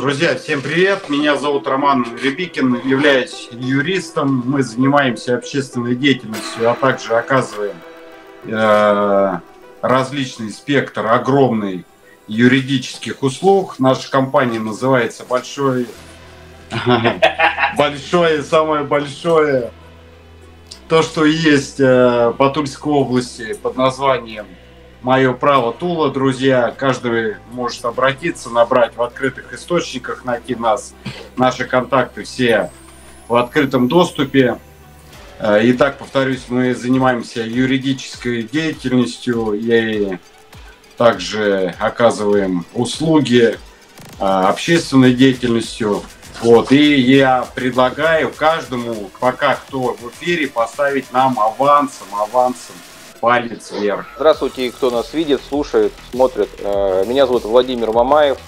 Друзья, всем привет. Меня зовут Роман Рябикин, являюсь юристом. Мы занимаемся общественной деятельностью, а также оказываем э, различный спектр огромный юридических услуг. Наша компания называется Большой... Большое, самое большое то, что есть э, по Тульской области под названием «Мое право Тула», друзья. Каждый может обратиться, набрать в открытых источниках, найти нас. Наши контакты все в открытом доступе. Э, итак, повторюсь, мы занимаемся юридической деятельностью и также оказываем услуги э, общественной деятельностью. Вот, и я предлагаю каждому, пока кто в эфире, поставить нам авансом, авансом палец вверх. Здравствуйте, кто нас видит, слушает, смотрит. Э, меня зовут Владимир Мамаев.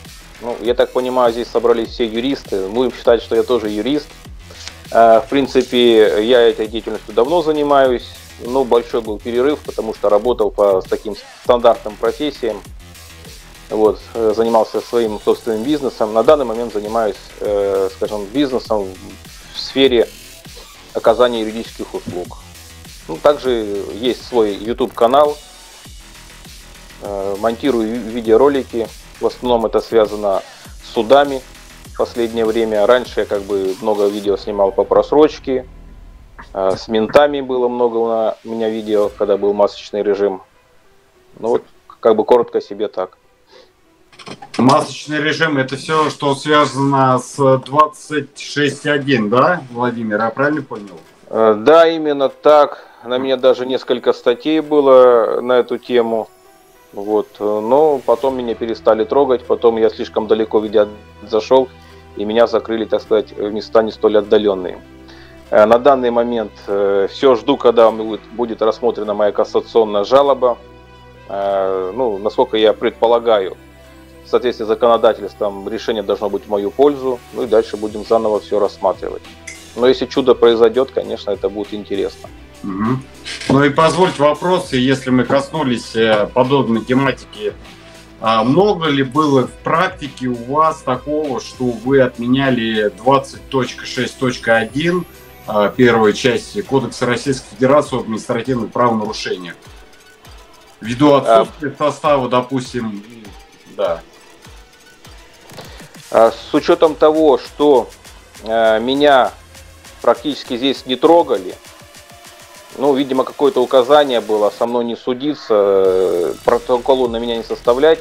Ну, я так понимаю, здесь собрались все юристы. Будем считать, что я тоже юрист. Э, в принципе, я этой деятельностью давно занимаюсь. Но большой был перерыв, потому что работал по таким стандартным профессиям вот, э, занимался своим собственным бизнесом. На данный момент занимаюсь, скажем, бизнесом в сфере оказания юридических услуг. Ну, также есть свой YouTube-канал, э, монтирую видеоролики, в основном это связано с судами в последнее время. Раньше я как бы много видео снимал по просрочке, с ментами было много у меня видео, когда был масочный режим. Ну вот, как бы коротко себе так. Масочный режим это все, что связано с 26.1, да, Владимир, я правильно понял? Э, да, именно так. На меня даже несколько статей было на эту тему. Вот. Но потом меня перестали трогать, потом я слишком далеко видя зашел, и меня закрыли, так сказать, в места не столь отдаленные. Э, на данный момент э, все жду, когда будет рассмотрена моя кассационная жалоба. Ну, насколько я предполагаю, в соответствии с законодательством решение должно быть в мою пользу, ну и дальше будем заново все рассматривать. Но если чудо произойдет, конечно, это будет интересно. Угу. Ну и позвольте вопрос, если мы коснулись э, подобной тематики, а много ли было в практике у вас такого, что вы отменяли 20.6.1 а, первой части Кодекса Российской Федерации об административных правонарушениях? Ввиду отсутствия состава, допустим, да. А с учетом того, что э, меня практически здесь не трогали, ну, видимо, какое-то указание было со мной не судиться, э, протоколу на меня не составлять,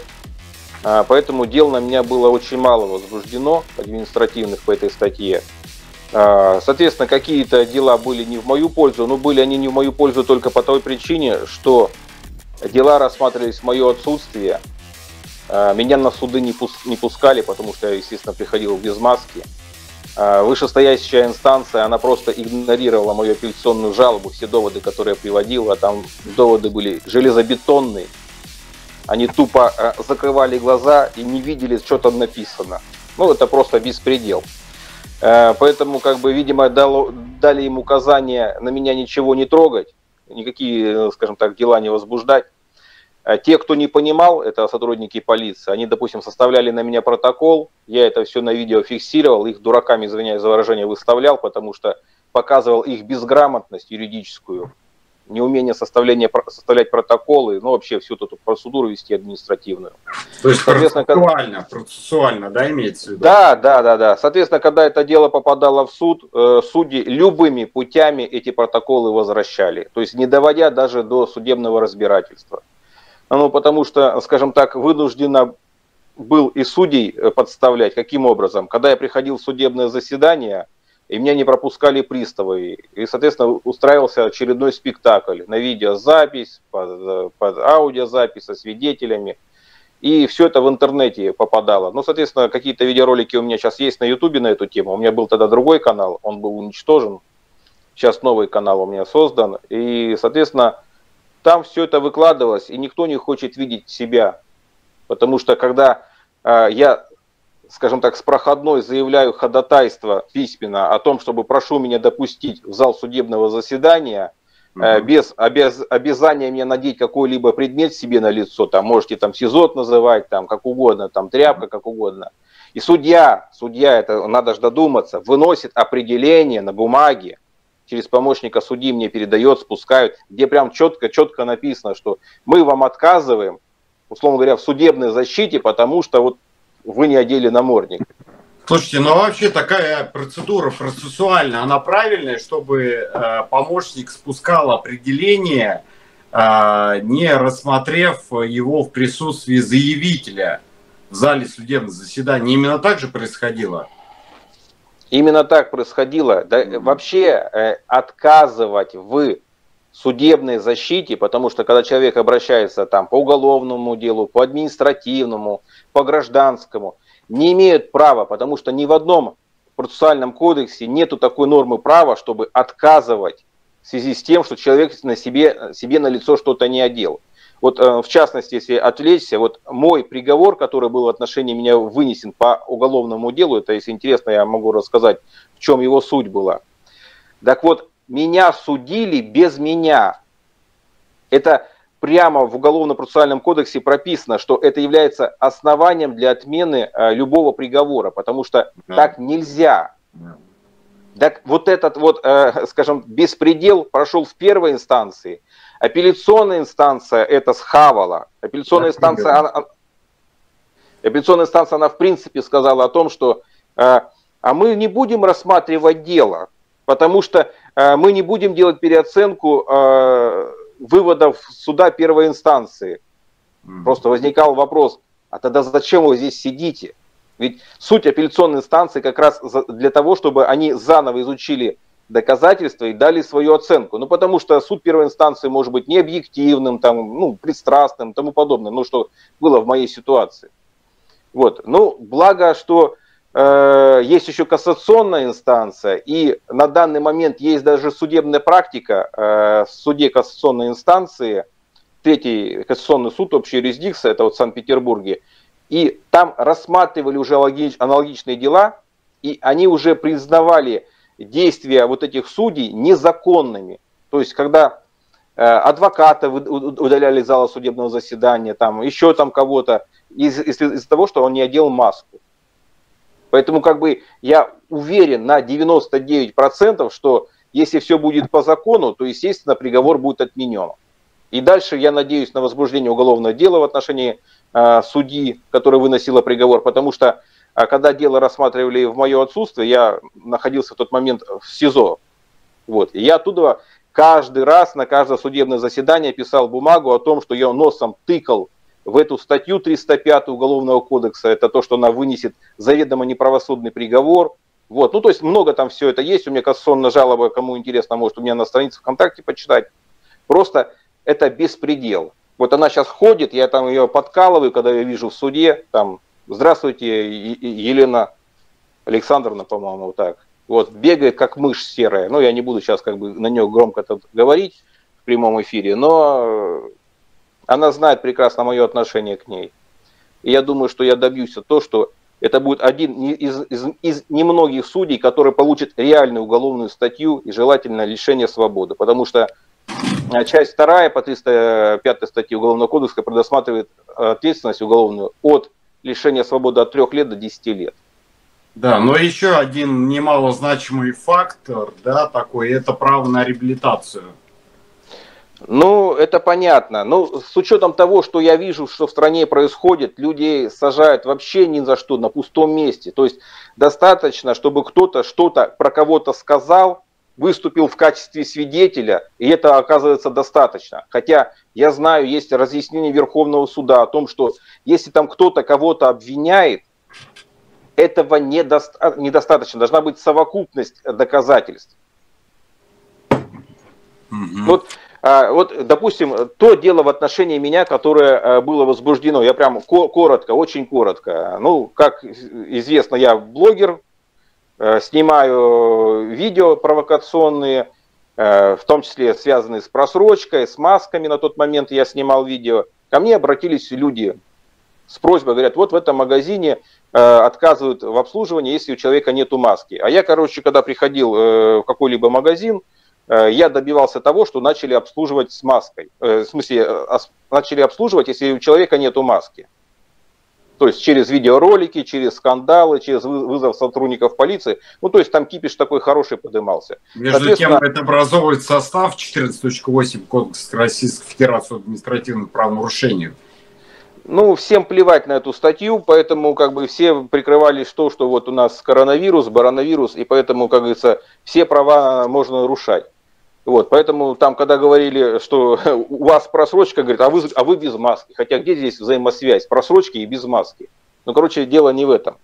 а, поэтому дел на меня было очень мало возбуждено, административных по этой статье. А, соответственно, какие-то дела были не в мою пользу, но были они не в мою пользу только по той причине, что дела рассматривались в мое отсутствие, а, меня на суды не, не пускали, потому что я, естественно, приходил без маски. А, вышестоящая инстанция, она просто игнорировала мою апелляционную жалобу, все доводы, которые я приводил, а там доводы были железобетонные. Они тупо а, закрывали глаза и не видели, что там написано. Ну, это просто беспредел. Поэтому, как бы, видимо, дало, дали им указание на меня ничего не трогать, никакие, скажем так, дела не возбуждать. А те, кто не понимал, это сотрудники полиции, они, допустим, составляли на меня протокол, я это все на видео фиксировал, их дураками, извиняюсь за выражение, выставлял, потому что показывал их безграмотность юридическую, неумение составления, составлять протоколы, ну вообще всю эту процедуру вести административную. То есть процессуально, когда... процессуально, да, имеется в виду? Да, да, да, да. Соответственно, когда это дело попадало в суд, э, судьи любыми путями эти протоколы возвращали, то есть не доводя даже до судебного разбирательства. Ну, потому что, скажем так, вынужденно был и судей э, подставлять. Каким образом? Когда я приходил в судебное заседание, и меня не пропускали приставы, и, соответственно, устраивался очередной спектакль на видеозапись, под, э, под аудиозапись со свидетелями. И все это в интернете попадало. Ну, соответственно, какие-то видеоролики у меня сейчас есть на ютубе на эту тему. У меня был тогда другой канал, он был уничтожен. Сейчас новый канал у меня создан. И, соответственно, там все это выкладывалось, и никто не хочет видеть себя. Потому что когда э, я, скажем так, с проходной заявляю ходатайство письменно о том, чтобы прошу меня допустить в зал судебного заседания, угу. без обяз, обязания мне надеть какой-либо предмет себе на лицо, там можете там СИЗОТ называть, там как угодно, там тряпка, как угодно. И судья, судья, это надо же додуматься, выносит определение на бумаге, через помощника судьи мне передает, спускают, где прям четко, четко написано, что мы вам отказываем, условно говоря, в судебной защите, потому что вот вы не одели намордник. Слушайте, ну вообще такая процедура процессуальная, она правильная, чтобы э, помощник спускал определение, э, не рассмотрев его в присутствии заявителя в зале судебного заседания. Именно так же происходило? Именно так происходило. Да, вообще э, отказывать в судебной защите, потому что когда человек обращается там по уголовному делу, по административному, по гражданскому, не имеют права, потому что ни в одном процессуальном кодексе нету такой нормы права, чтобы отказывать в связи с тем, что человек на себе, себе на лицо что-то не одел. Вот э, в частности, если отвлечься, вот мой приговор, который был в отношении меня вынесен по уголовному делу, это, если интересно, я могу рассказать, в чем его суть была. Так вот, меня судили без меня. Это прямо в Уголовно-процессуальном кодексе прописано, что это является основанием для отмены э, любого приговора, потому что да. так нельзя. Да. Так вот этот вот, э, скажем, беспредел прошел в первой инстанции, Апелляционная инстанция это схавала. Апелляционная инстанция, она, апелляционная инстанция, она в принципе сказала о том, что э, а мы не будем рассматривать дело, потому что э, мы не будем делать переоценку э, выводов суда первой инстанции. Просто возникал вопрос, а тогда зачем вы здесь сидите? Ведь суть апелляционной инстанции как раз для того, чтобы они заново изучили доказательства и дали свою оценку. Ну, потому что суд первой инстанции может быть необъективным, там, ну, пристрастным, тому подобное, ну, что было в моей ситуации. Вот. Ну, благо, что э, есть еще кассационная инстанция, и на данный момент есть даже судебная практика э, в суде кассационной инстанции, третий кассационный суд общей юрисдикции, это вот в Санкт-Петербурге, и там рассматривали уже аналогичные дела, и они уже признавали действия вот этих судей незаконными. То есть, когда э, адвоката удаляли из зала судебного заседания, там, еще там кого-то, из-за из, из того, что он не одел маску. Поэтому как бы я уверен на 99%, что если все будет по закону, то, естественно, приговор будет отменен. И дальше я надеюсь на возбуждение уголовного дела в отношении э, судьи, который выносила приговор, потому что когда дело рассматривали в мое отсутствие, я находился в тот момент в СИЗО. Вот. И я оттуда каждый раз на каждое судебное заседание писал бумагу о том, что я носом тыкал в эту статью 305 Уголовного кодекса. Это то, что она вынесет заведомо неправосудный приговор. Вот. Ну, то есть много там все это есть. У меня кассационная жалоба, кому интересно, может у меня на странице ВКонтакте почитать. Просто это беспредел. Вот она сейчас ходит, я там ее подкалываю, когда я вижу в суде, там Здравствуйте, Елена Александровна, по-моему, так. Вот, бегает как мышь серая. Ну, я не буду сейчас как бы на нее громко говорить в прямом эфире, но она знает прекрасно мое отношение к ней. И я думаю, что я добьюсь то, что это будет один из, из, из немногих судей, который получит реальную уголовную статью и желательно лишение свободы. Потому что часть вторая по 305 статье Уголовного кодекса предусматривает ответственность уголовную от лишения свободы от 3 лет до 10 лет. Да, но еще один немалозначимый фактор, да, такой, это право на реабилитацию. Ну, это понятно. Ну, с учетом того, что я вижу, что в стране происходит, людей сажают вообще ни за что на пустом месте. То есть достаточно, чтобы кто-то что-то про кого-то сказал, выступил в качестве свидетеля, и это оказывается достаточно. Хотя я знаю, есть разъяснение Верховного суда о том, что если там кто-то кого-то обвиняет, этого недоста- недостаточно. Должна быть совокупность доказательств. Mm-hmm. Вот, а, вот, допустим, то дело в отношении меня, которое а, было возбуждено, я прям коротко, очень коротко. Ну, как известно, я блогер, снимаю видео провокационные, э, в том числе связанные с просрочкой, с масками. На тот момент я снимал видео. Ко мне обратились люди с просьбой, говорят, вот в этом магазине э, отказывают в обслуживании, если у человека нету маски. А я, короче, когда приходил в какой-либо магазин, я добивался того, что начали обслуживать с маской. В смысле, начали обслуживать, если у человека нету маски. То есть через видеоролики, через скандалы, через вызов сотрудников полиции. Ну, то есть там кипиш такой хороший подымался. Между тем, это образовывает состав 14.8 Кодекса Российской Федерации административных правонарушений. Ну, всем плевать на эту статью, поэтому как бы все прикрывались то, что вот у нас коронавирус, бароновирус, и поэтому, как говорится, все права можно нарушать. Вот, поэтому там, когда говорили, что у вас просрочка, говорит, а вы, а вы без маски. Хотя где здесь взаимосвязь просрочки и без маски? Ну, короче, дело не в этом.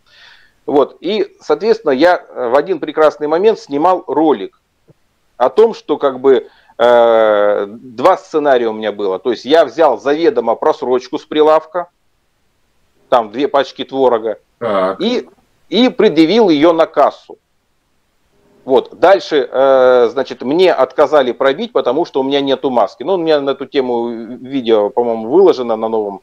Вот, и, соответственно, я в один прекрасный момент снимал ролик о том, что как бы э, два сценария у меня было. То есть я взял заведомо просрочку с прилавка, там две пачки творога, и, и предъявил ее на кассу. Вот. Дальше, э, значит, мне отказали пробить, потому что у меня нету маски. Ну, у меня на эту тему видео, по-моему, выложено на новом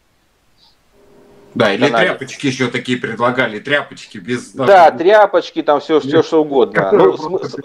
да, или канале. тряпочки еще такие предлагали, тряпочки без... Да, тряпочки, там все, все что угодно. Ну, смысл,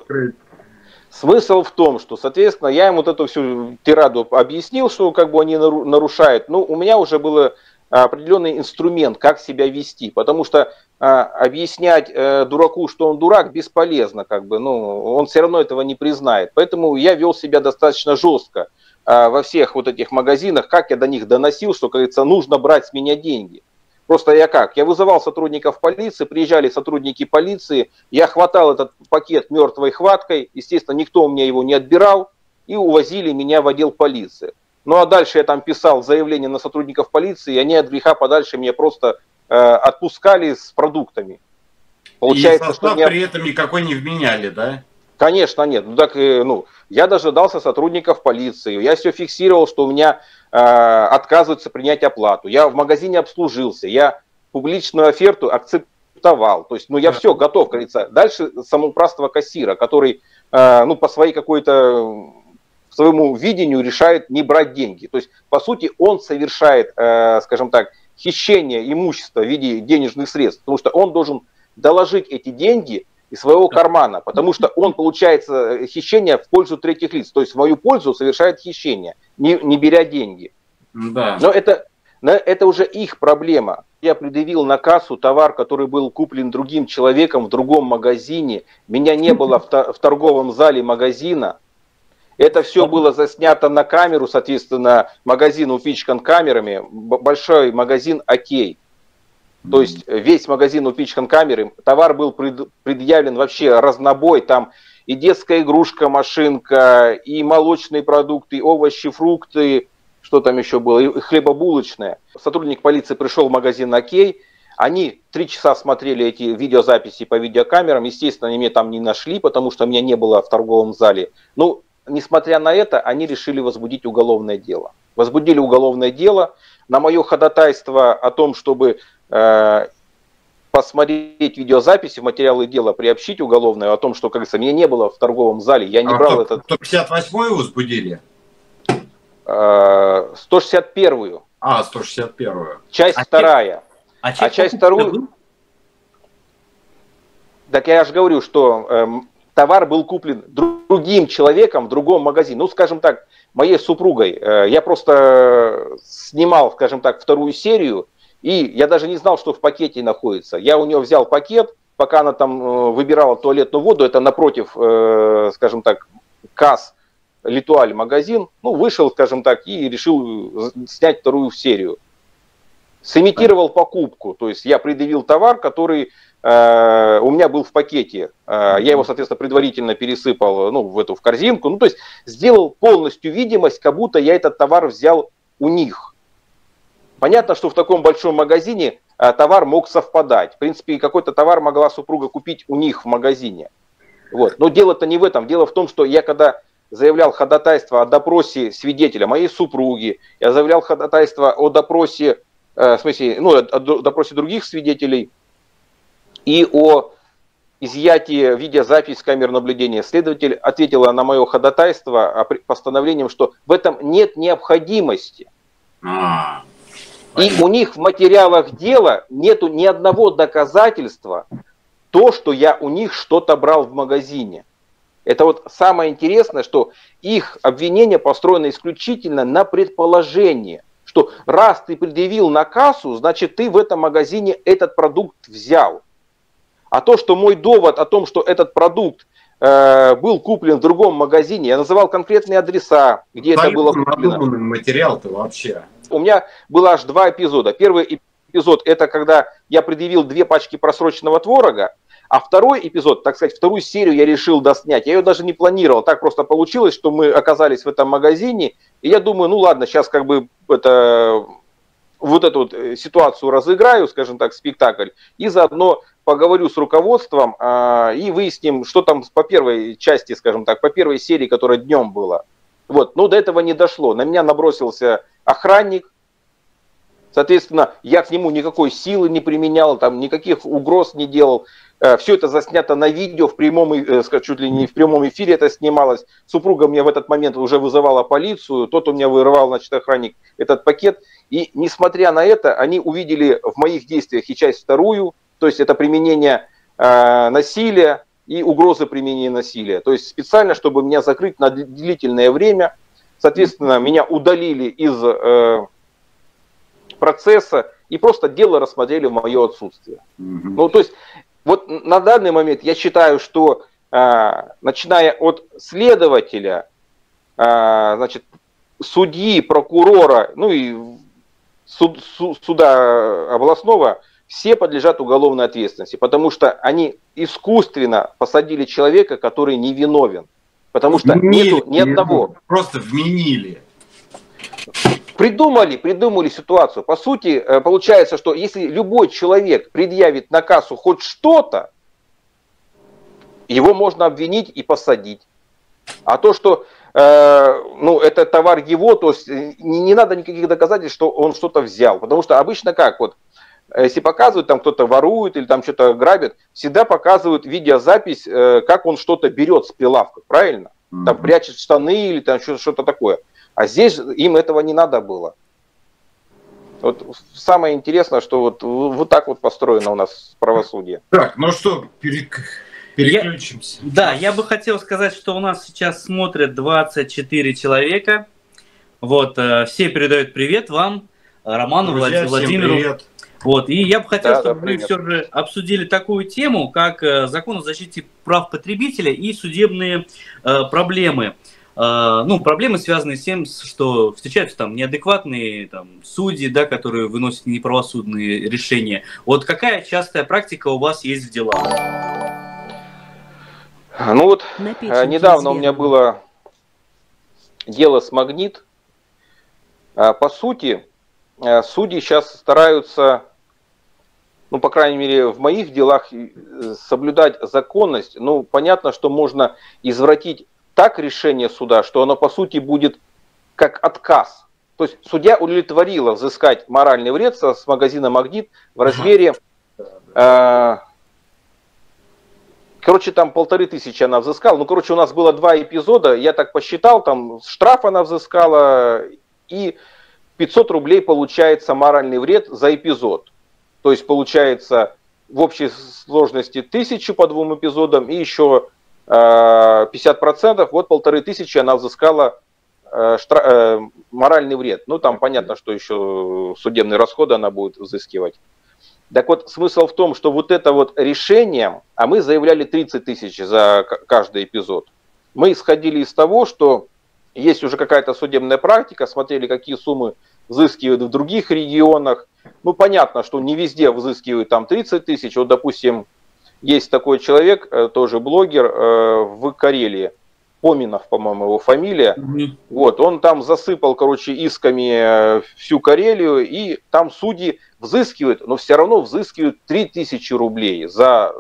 смысл в том, что, соответственно, я им вот эту всю тираду объяснил, что как бы они нарушают. Ну, у меня уже было определенный инструмент, как себя вести, потому что а, объяснять э, дураку, что он дурак, бесполезно, как бы, ну, он все равно этого не признает. Поэтому я вел себя достаточно жестко а, во всех вот этих магазинах, как я до них доносил, что, как говорится, нужно брать с меня деньги. Просто я как? Я вызывал сотрудников полиции, приезжали сотрудники полиции, я хватал этот пакет мертвой хваткой, естественно, никто у меня его не отбирал, и увозили меня в отдел полиции. Ну а дальше я там писал заявление на сотрудников полиции, и они от греха подальше меня просто э, отпускали с продуктами. Получается, и состав что меня... при этом никакой не вменяли, да? Конечно, нет. Ну, так, э, ну, я дожидался сотрудников полиции, я все фиксировал, что у меня э, отказываются принять оплату. Я в магазине обслужился, я публичную оферту акцептовал. То есть, ну, я да. все готов, говорится. Дальше самоуправство кассира, который, э, ну, по своей какой-то своему видению решает не брать деньги. То есть, по сути, он совершает, э, скажем так, хищение имущества в виде денежных средств, потому что он должен доложить эти деньги из своего кармана, потому что он получается хищение в пользу третьих лиц, то есть в мою пользу совершает хищение, не, не беря деньги. Да. Но это, но это уже их проблема. Я предъявил на кассу товар, который был куплен другим человеком в другом магазине. Меня не было в, в торговом зале магазина. Это все было заснято на камеру, соответственно, магазин упичкан камерами, большой магазин «Окей». То есть весь магазин упичкан камерами, товар был предъявлен вообще разнобой, там и детская игрушка, машинка, и молочные продукты, и овощи, фрукты, что там еще было, и хлебобулочное. Сотрудник полиции пришел в магазин «Окей», они три часа смотрели эти видеозаписи по видеокамерам, естественно, они меня там не нашли, потому что меня не было в торговом зале. Ну, несмотря на это, они решили возбудить уголовное дело. Возбудили уголовное дело. На мое ходатайство о том, чтобы э, посмотреть видеозаписи, материалы дела, приобщить уголовное, о том, что, как говорится, меня не было в торговом зале, я не а брал этот... 158-ю возбудили? Э, 161-ю. А, 161-ю. Часть а вторая. А, а часть вторую... Так я же говорю, что э, товар был куплен другим человеком в другом магазине. Ну, скажем так, моей супругой. Э, я просто снимал, скажем так, вторую серию, и я даже не знал, что в пакете находится. Я у нее взял пакет, пока она там э, выбирала туалетную воду, это напротив, э, скажем так, касс Литуаль магазин, ну, вышел, скажем так, и решил снять вторую серию. Сымитировал покупку, то есть я предъявил товар, который Э, у меня был в пакете, э, я его, соответственно, предварительно пересыпал ну, в эту в корзинку, ну, то есть сделал полностью видимость, как будто я этот товар взял у них. Понятно, что в таком большом магазине э, товар мог совпадать. В принципе, какой-то товар могла супруга купить у них в магазине. Вот. Но дело-то не в этом. Дело в том, что я когда заявлял ходатайство о допросе свидетеля моей супруги, я заявлял ходатайство о допросе, в смысле, ну, о допросе других свидетелей, и о изъятии видеозапись с камер наблюдения. Следователь ответила на мое ходатайство постановлением, что в этом нет необходимости. А, и у них в материалах дела нету ни одного доказательства, то, что я у них что-то брал в магазине. Это вот самое интересное, что их обвинение построено исключительно на предположении, что раз ты предъявил на кассу, значит ты в этом магазине этот продукт взял. А то, что мой довод о том, что этот продукт э, был куплен в другом магазине, я называл конкретные адреса, где это было куплено. материал-то вообще. У меня было аж два эпизода. Первый эпизод это когда я предъявил две пачки просроченного творога, а второй эпизод, так сказать, вторую серию я решил доснять. Я ее даже не планировал. Так просто получилось, что мы оказались в этом магазине. И я думаю, ну ладно, сейчас как бы это, вот эту вот э, ситуацию разыграю, скажем так, спектакль. И заодно поговорю с руководством а, и выясним, что там по первой части, скажем так, по первой серии, которая днем была. Вот, но до этого не дошло. На меня набросился охранник, Соответственно, я к нему никакой силы не применял, там никаких угроз не делал. Э, Все это заснято на видео, в прямом, э, чуть ли не в прямом эфире это снималось. Супруга мне в этот момент уже вызывала полицию, тот у меня вырывал, значит, охранник этот пакет. И несмотря на это, они увидели в моих действиях и часть вторую, то есть это применение э, насилия и угрозы применения насилия. То есть специально, чтобы меня закрыть на длительное время. Соответственно, меня удалили из процесса и просто дело рассмотрели в мое отсутствие. Mm-hmm. Ну, то есть, вот на данный момент я считаю, что э, начиная от следователя, э, значит, судьи, прокурора, ну и суд, суд, суда областного, все подлежат уголовной ответственности, потому что они искусственно посадили человека, который невиновен. Потому что вменили, нету ни одного. Просто вменили. Придумали, придумали ситуацию. По сути, э, получается, что если любой человек предъявит на кассу хоть что-то, его можно обвинить и посадить. А то, что э, ну, это товар его, то есть э, не, не надо никаких доказательств, что он что-то взял. Потому что обычно как, вот, если показывают, там кто-то ворует или там что-то грабит, всегда показывают видеозапись, э, как он что-то берет с прилавка, правильно? Там прячет штаны или там что-то такое. А здесь им этого не надо было. Вот самое интересное, что вот, вот так вот построено у нас правосудие. Так, ну что, перек... переключимся. Я, да, я бы хотел сказать, что у нас сейчас смотрят 24 человека. Вот, э, все передают привет вам, Роману Друзья, Владимиру. Привет. Вот, и я бы хотел, да, чтобы да, мы все же обсудили такую тему, как э, закон о защите прав потребителя и судебные э, проблемы. А, ну, проблемы связаны с тем, что встречаются там неадекватные там, судьи, да, которые выносят неправосудные решения. Вот какая частая практика у вас есть в делах? Ну вот, э, недавно у меня было дело с «Магнит». А, по сути, э, судьи сейчас стараются, ну, по крайней мере, в моих делах э, соблюдать законность. Ну, понятно, что можно извратить так решение суда, что оно по сути будет как отказ. То есть судья удовлетворила взыскать моральный вред с магазина «Магнит» в размере... Э, короче, там полторы тысячи она взыскала. Ну, короче, у нас было два эпизода, я так посчитал, там штраф она взыскала и 500 рублей получается моральный вред за эпизод. То есть получается в общей сложности тысячу по двум эпизодам и еще 50%, вот полторы тысячи она взыскала э, штра... Э, моральный вред. Ну, там понятно, что еще судебные расходы она будет взыскивать. Так вот, смысл в том, что вот это вот решение, а мы заявляли 30 тысяч за каждый эпизод, мы исходили из того, что есть уже какая-то судебная практика, смотрели, какие суммы взыскивают в других регионах. Ну, понятно, что не везде взыскивают там 30 тысяч. Вот, допустим, есть такой человек, э, тоже блогер э, в Карелии, Поминов, по-моему, его фамилия. Mm-hmm. Вот, он там засыпал, короче, исками э, всю Карелию, и там судьи взыскивают, но все равно взыскивают 3000 рублей за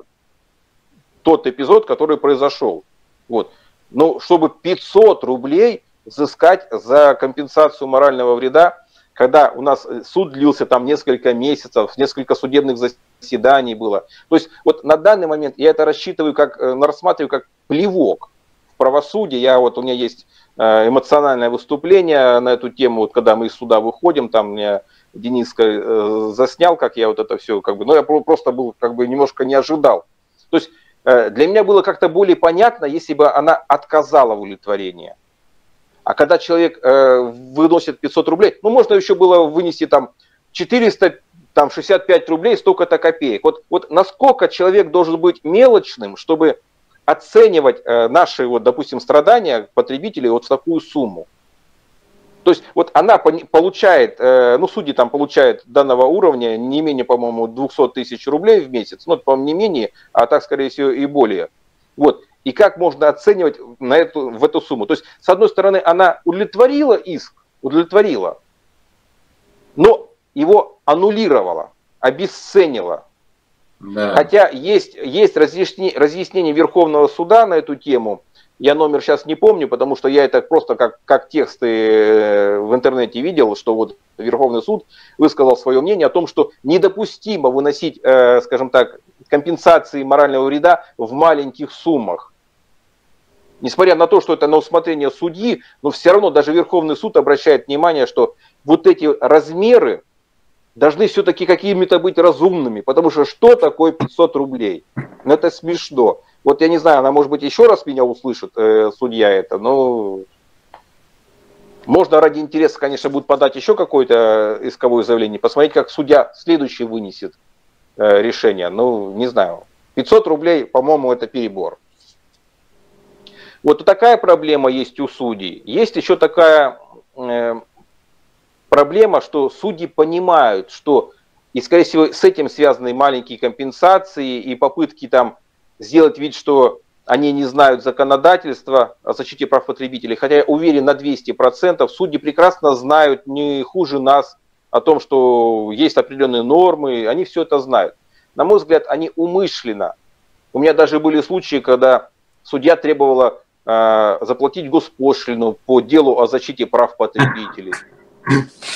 тот эпизод, который произошел. Вот. Но чтобы 500 рублей взыскать за компенсацию морального вреда, когда у нас суд длился там несколько месяцев, несколько судебных заседаний было. То есть вот на данный момент я это рассчитываю как, э, рассматриваю как плевок в правосудие. Я вот у меня есть э, эмоциональное выступление на эту тему, вот когда мы из суда выходим, там мне Дениска э, заснял, как я вот это все, как бы, но я просто был, как бы, немножко не ожидал. То есть э, для меня было как-то более понятно, если бы она отказала в удовлетворении. А когда человек э, выносит 500 рублей, ну, можно еще было вынести там 400, там 65 рублей, столько-то копеек. Вот, вот насколько человек должен быть мелочным, чтобы оценивать э, наши, вот, допустим, страдания потребителей вот в такую сумму. То есть вот она получает, э, ну судьи там получают данного уровня не менее, по-моему, 200 тысяч рублей в месяц, ну, по-моему, не менее, а так, скорее всего, и более. Вот. И как можно оценивать на эту, в эту сумму? То есть, с одной стороны, она удовлетворила иск, удовлетворила, но его аннулировала, обесценила. Да. Хотя есть, есть разъяснение, разъяснение Верховного суда на эту тему. Я номер сейчас не помню, потому что я это просто как, как тексты э, в интернете видел, что вот Верховный суд высказал свое мнение о том, что недопустимо выносить, э, скажем так, компенсации морального вреда в маленьких суммах. Несмотря на то, что это на усмотрение судьи, но все равно даже Верховный суд обращает внимание, что вот эти размеры должны все-таки какими-то быть разумными, потому что что такое 500 рублей? Ну это смешно. Вот я не знаю, она может быть еще раз меня услышит, э, судья это, но можно ради интереса, конечно, будет подать еще какое-то исковое заявление, посмотреть, как судья следующий вынесет э, решение. Ну, не знаю. 500 рублей, по-моему, это перебор. Вот такая проблема есть у судей. Есть еще такая э, проблема, что судьи понимают, что, и скорее всего с этим связаны маленькие компенсации и попытки там сделать вид, что они не знают законодательства о защите прав потребителей, хотя я уверен на 200%, судьи прекрасно знают не хуже нас о том, что есть определенные нормы, они все это знают. На мой взгляд, они умышленно. У меня даже были случаи, когда судья требовала заплатить госпошлину по делу о защите прав потребителей.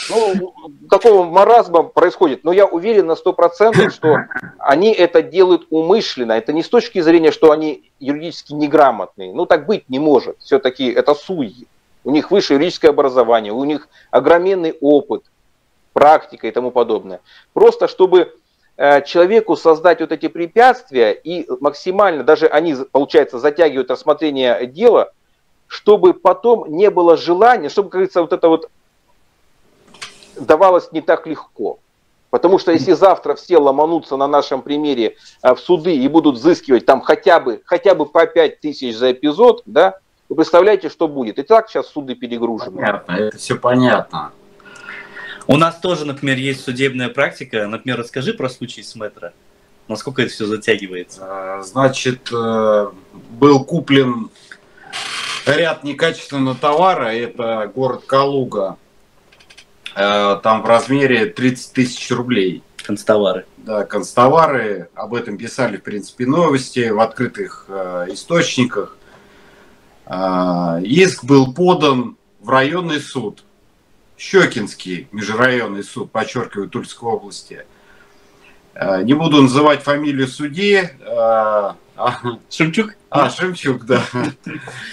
Ну, такого маразма происходит. Но я уверен на 100%, что они это делают умышленно. Это не с точки зрения, что они юридически неграмотные. Ну, так быть не может. Все-таки это судьи. У них высшее юридическое образование, у них огроменный опыт, практика и тому подобное. Просто чтобы человеку создать вот эти препятствия и максимально, даже они, получается, затягивают рассмотрение дела, чтобы потом не было желания, чтобы, как говорится, вот это вот давалось не так легко. Потому что если завтра все ломанутся на нашем примере э, в суды и будут взыскивать там хотя бы, хотя бы по 5 тысяч за эпизод, да, вы представляете, что будет? И так сейчас суды перегружены. Понятно, это все понятно. У нас тоже, например, есть судебная практика. Например, расскажи про случай с метро. Насколько это все затягивается? Э, значит, э, был куплен ряд некачественного товара. Это город Калуга. Э, там в размере 30 тысяч рублей. Констовары. Да, констовары. Об этом писали, в принципе, новости в открытых э, источниках. Иск был подан в районный суд. Щекинский межрайонный суд, подчеркиваю, Тульской области. Э, не буду называть фамилию судьи. Э, а, Шемчук? А, Шемчук, да.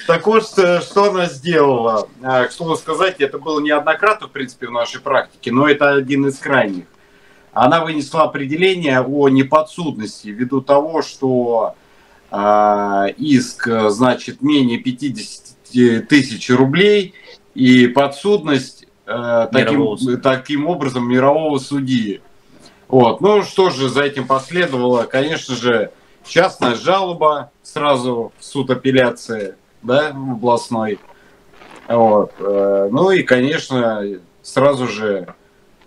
Так вот, что она сделала? А, к слову сказать, это было неоднократно, в принципе, в нашей практике, но это один из крайних. Она вынесла определение о неподсудности ввиду того, что э, иск значит менее 50 тысяч рублей и подсудность э, таким, таким образом мирового судьи. Вот. Ну что же за этим последовало? Конечно же, частная жалоба сразу в суд апелляции, да, областной. Вот. Э, ну и, конечно, сразу же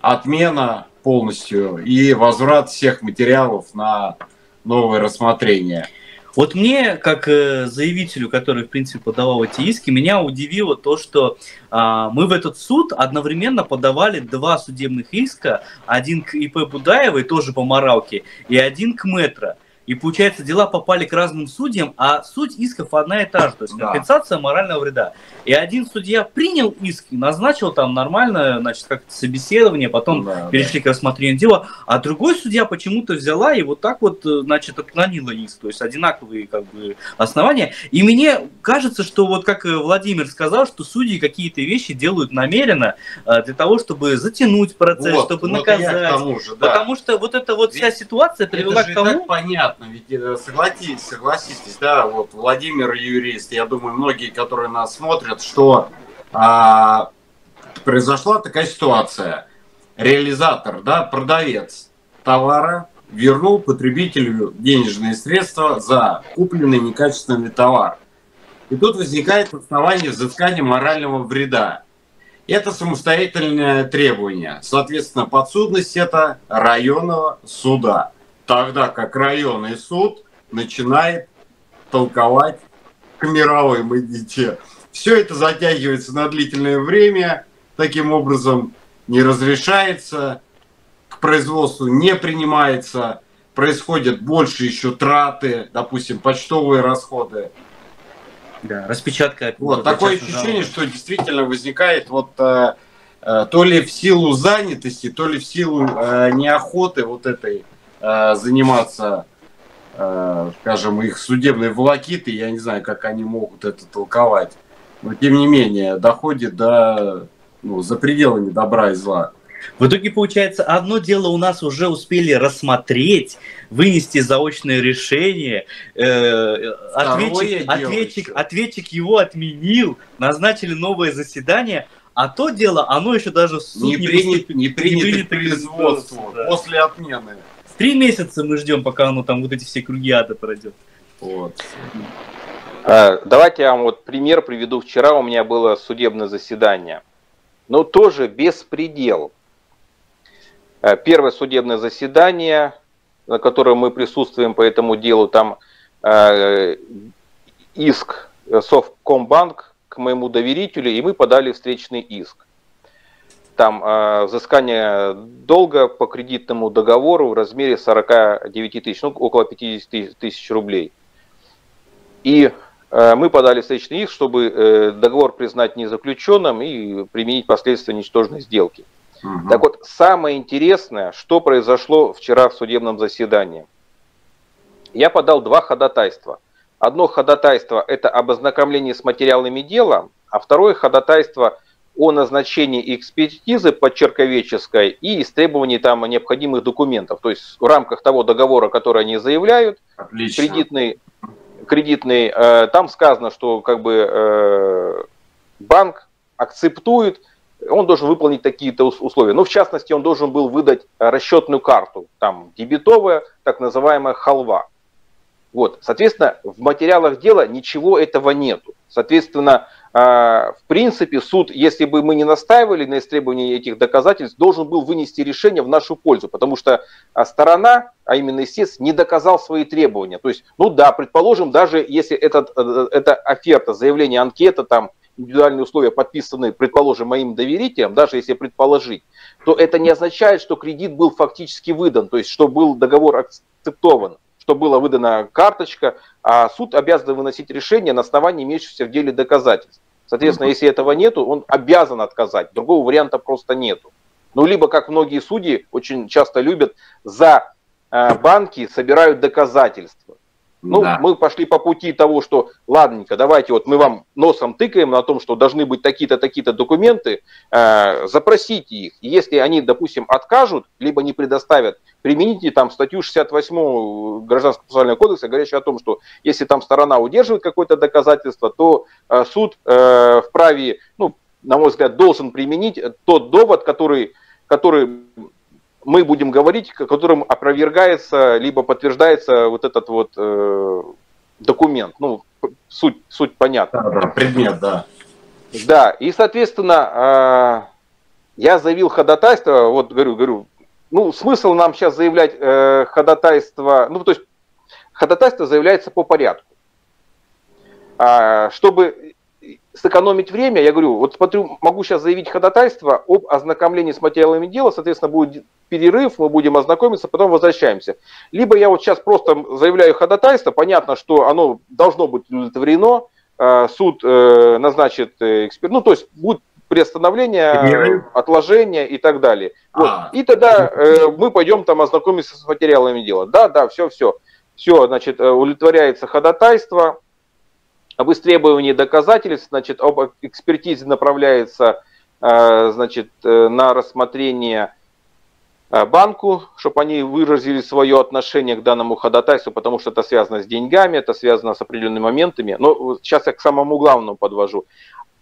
отмена полностью и возврат всех материалов на новое рассмотрение. Вот мне, как э, заявителю, который, в принципе, подавал эти иски, меня удивило то, что а, мы в этот суд одновременно подавали два судебных иска, один к ИП Будаевой, тоже по моралке, и один к Метро. И получается, дела попали к разным судьям, а суть исков одна и та же, то есть компенсация морального вреда. И один судья принял иск, назначил там нормально, значит, как собеседование, потом да, перешли да. к рассмотрению дела, а другой судья почему-то взяла и вот так вот, э, значит, отклонила иск, то есть одинаковые как бы основания. И мне кажется, что вот как э, Владимир сказал, что судьи какие-то вещи делают намеренно э, для того, чтобы затянуть процесс, вот, чтобы вот наказать. Тому же, да. Потому что вот эта вот Ведь вся ситуация привела к тому, понятно понятно, ведь э, согласитесь, согласитесь, да, вот Владимир юрист, я думаю, многие, которые нас смотрят, что а, произошла такая ситуация. Реализатор, да, продавец товара вернул потребителю денежные средства за купленный некачественный товар. И тут возникает основание взыскания морального вреда. Это самостоятельное требование. Соответственно, подсудность это районного суда. Тогда как районный суд начинает толковать к мировой мадите. Все это затягивается на длительное время, таким образом не разрешается, к производству не принимается, происходят больше еще траты, допустим, почтовые расходы. Да, распечатка. Вот, такое ощущение, жалобы. что действительно возникает вот э, э, то ли в силу занятости, то ли в силу э, неохоты вот этой э, заниматься, э, скажем, их судебной волокиты, я не знаю, как они могут это толковать, но тем не менее доходит до, ну, за пределами добра и зла. В итоге, получается, одно дело у нас уже успели рассмотреть, вынести заочное решение, э, ответчик, ответчик, ответчик его отменил, назначили новое заседание, а то дело, оно еще даже в суд не, не, принят, не принято, не принято производству да. после отмены. Три месяца мы ждем, пока оно там вот эти все круги ада пройдет. Вот. А, давайте я вам вот пример приведу. Вчера у меня было судебное заседание. Но тоже беспредел. Э, первое судебное заседание, на котором мы присутствуем по этому делу, там э, иск Совкомбанк к моему доверителю, и мы подали встречный иск. Там э, взыскание долга по кредитному договору в размере 49 тысяч, ну около 50 тысяч рублей. И э, мы подали встречный иск, чтобы э, договор признать незаключенным и применить последствия ничтожной сделки. Угу. Так вот, самое интересное, что произошло вчера в судебном заседании. Я подал два ходатайства. Одно ходатайство – это об ознакомлении с материалами дела, а второе ходатайство о назначении экспертизы подчерковеческой и истребовании там необходимых документов. То есть в рамках того договора, который они заявляют, Отлично. кредитный, кредитный э, там сказано, что как бы э, банк акцептует – он должен выполнить такие-то условия. Ну, в частности, он должен был выдать расчетную карту, там, дебетовая, так называемая халва. Вот, соответственно, в материалах дела ничего этого нету. Соответственно, в принципе, суд, если бы мы не настаивали на истребовании этих доказательств, должен был вынести решение в нашу пользу, потому что а, сторона, а именно истец, не доказал свои требования. То есть, ну да, предположим, даже если этот, э, эта оферта, заявление, анкета, там, индивидуальные условия подписаны, предположим, моим доверителем, даже если предположить, то это не означает, что кредит был фактически выдан, то есть что был договор акцептован, что была выдана карточка, а суд обязан выносить решение на основании имеющихся в деле доказательств. Соответственно, если этого нету, он обязан отказать. Другого варианта просто нету. Ну, либо, как многие судьи очень часто любят, за э, банки собирают доказательства. Ну, да. мы пошли по пути того, что, ладненько, давайте вот мы вам носом тыкаем на том, что должны быть такие-то, такие-то документы, э, запросите их. И если они, допустим, откажут, либо не предоставят, примените там статью 68 Гражданского процессуального кодекса, говорящую о том, что если там сторона удерживает какое-то доказательство, то э, суд э, вправе, ну, на мой взгляд, должен применить тот довод, который, который мы будем говорить, которым опровергается либо подтверждается вот этот вот э, документ. Ну, суть, суть понятна. Да, да, предмет, да. Да, и, соответственно, э, я заявил ходатайство, вот говорю, говорю, ну, смысл нам сейчас заявлять э, ходатайство, ну, то есть ходатайство заявляется по порядку. А, чтобы сэкономить время, я говорю, вот смотрю, могу сейчас заявить ходатайство об ознакомлении с материалами дела, соответственно, будет перерыв, мы будем ознакомиться, потом возвращаемся. Либо я вот сейчас просто заявляю ходатайство, понятно, что оно должно быть удовлетворено, э, суд э, назначит э, эксперт, ну, то есть будет приостановление, отложение и так далее. Вот. А. И тогда мы пойдем там ознакомиться с материалами дела. Да, да, все, все. Все, значит, удовлетворяется ходатайство, об истребовании доказательств, значит, об экспертизе направляется, значит, на рассмотрение э, банку, чтобы они выразили свое отношение к данному ходатайству, потому что это связано с деньгами, это связано с определенными моментами. Но сейчас я к самому главному подвожу.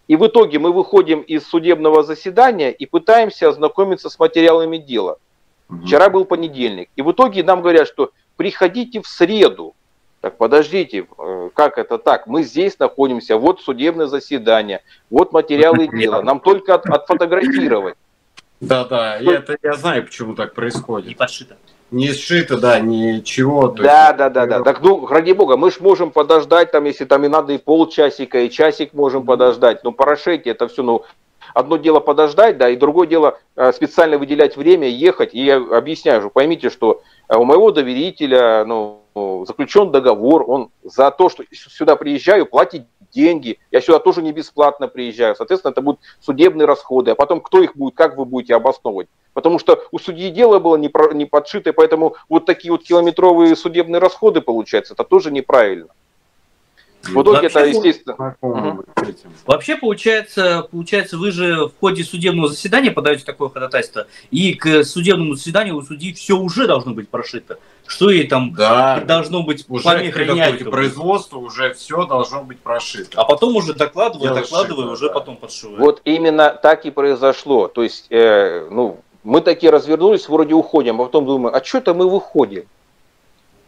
И в итоге мы выходим из судебного заседания и пытаемся ознакомиться с материалами дела. Вчера был понедельник. И в итоге нам говорят, что приходите в среду. Так подождите, э, как это так? Мы здесь находимся, вот судебное заседание, вот материалы дела. Нам только от, отфотографировать. Да, да, я, это, я знаю, почему так происходит. Не подшито. Не сшито, да, ничего. Да, есть, да, да, да. Так, ну, ради бога, мы ж можем подождать, там, если там и надо и полчасика, и часик можем подождать. Ну, порошите это все, ну, одно дело подождать, да, и другое дело э, специально выделять время, ехать. И я объясняю же, поймите, что э, у моего доверителя, ну, заключен договор, он за то, что сюда приезжаю, платит деньги, я сюда тоже не бесплатно приезжаю, соответственно, это будут судебные расходы, а потом кто их будет, как вы будете обосновывать? Потому что у судьи дело было не, подшитое, поэтому вот такие вот километровые судебные расходы получаются, это тоже неправильно. В итоге вообще, это, естественно. Угу. Вообще, получается, получается, вы же в ходе судебного заседания подаете такое ходатайство, и к судебному заседанию у судьи все уже должно быть прошито. Что и там да, должно быть уже помехой производство, уже все должно быть прошито. А потом уже докладывая, докладывая, уже да. потом подшивая. Вот именно так и произошло. То есть, э, ну, мы такие развернулись, вроде уходим, а потом думаем, а что это мы выходим?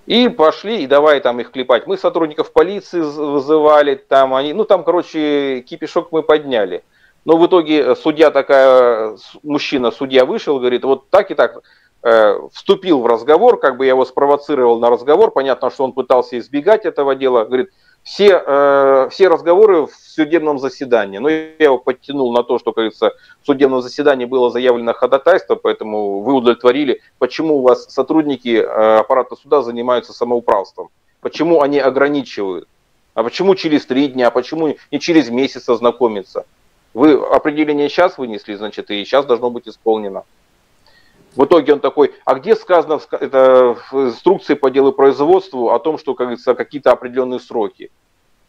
И пошли, и давай там их клепать. Мы сотрудников полиции вызывали, там они, ну там, короче, кипишок мы подняли. Но в итоге судья такая, мужчина, судья вышел, говорит, вот так и так, э, вступил в разговор, как бы я его спровоцировал на разговор, понятно, что он пытался избегать этого дела, говорит, все, э, все разговоры в судебном заседании. Но я его подтянул на то, что, кажется, в судебном заседании было заявлено ходатайство, поэтому вы удовлетворили, почему у вас сотрудники э, аппарата суда занимаются самоуправством, почему они ограничивают, а почему через три дня, а почему не через месяц ознакомиться. Вы определение сейчас вынесли, значит, и сейчас должно быть исполнено. В итоге он такой, а где сказано это, в инструкции по делу производству о том, что, как говорится, какие-то определенные сроки?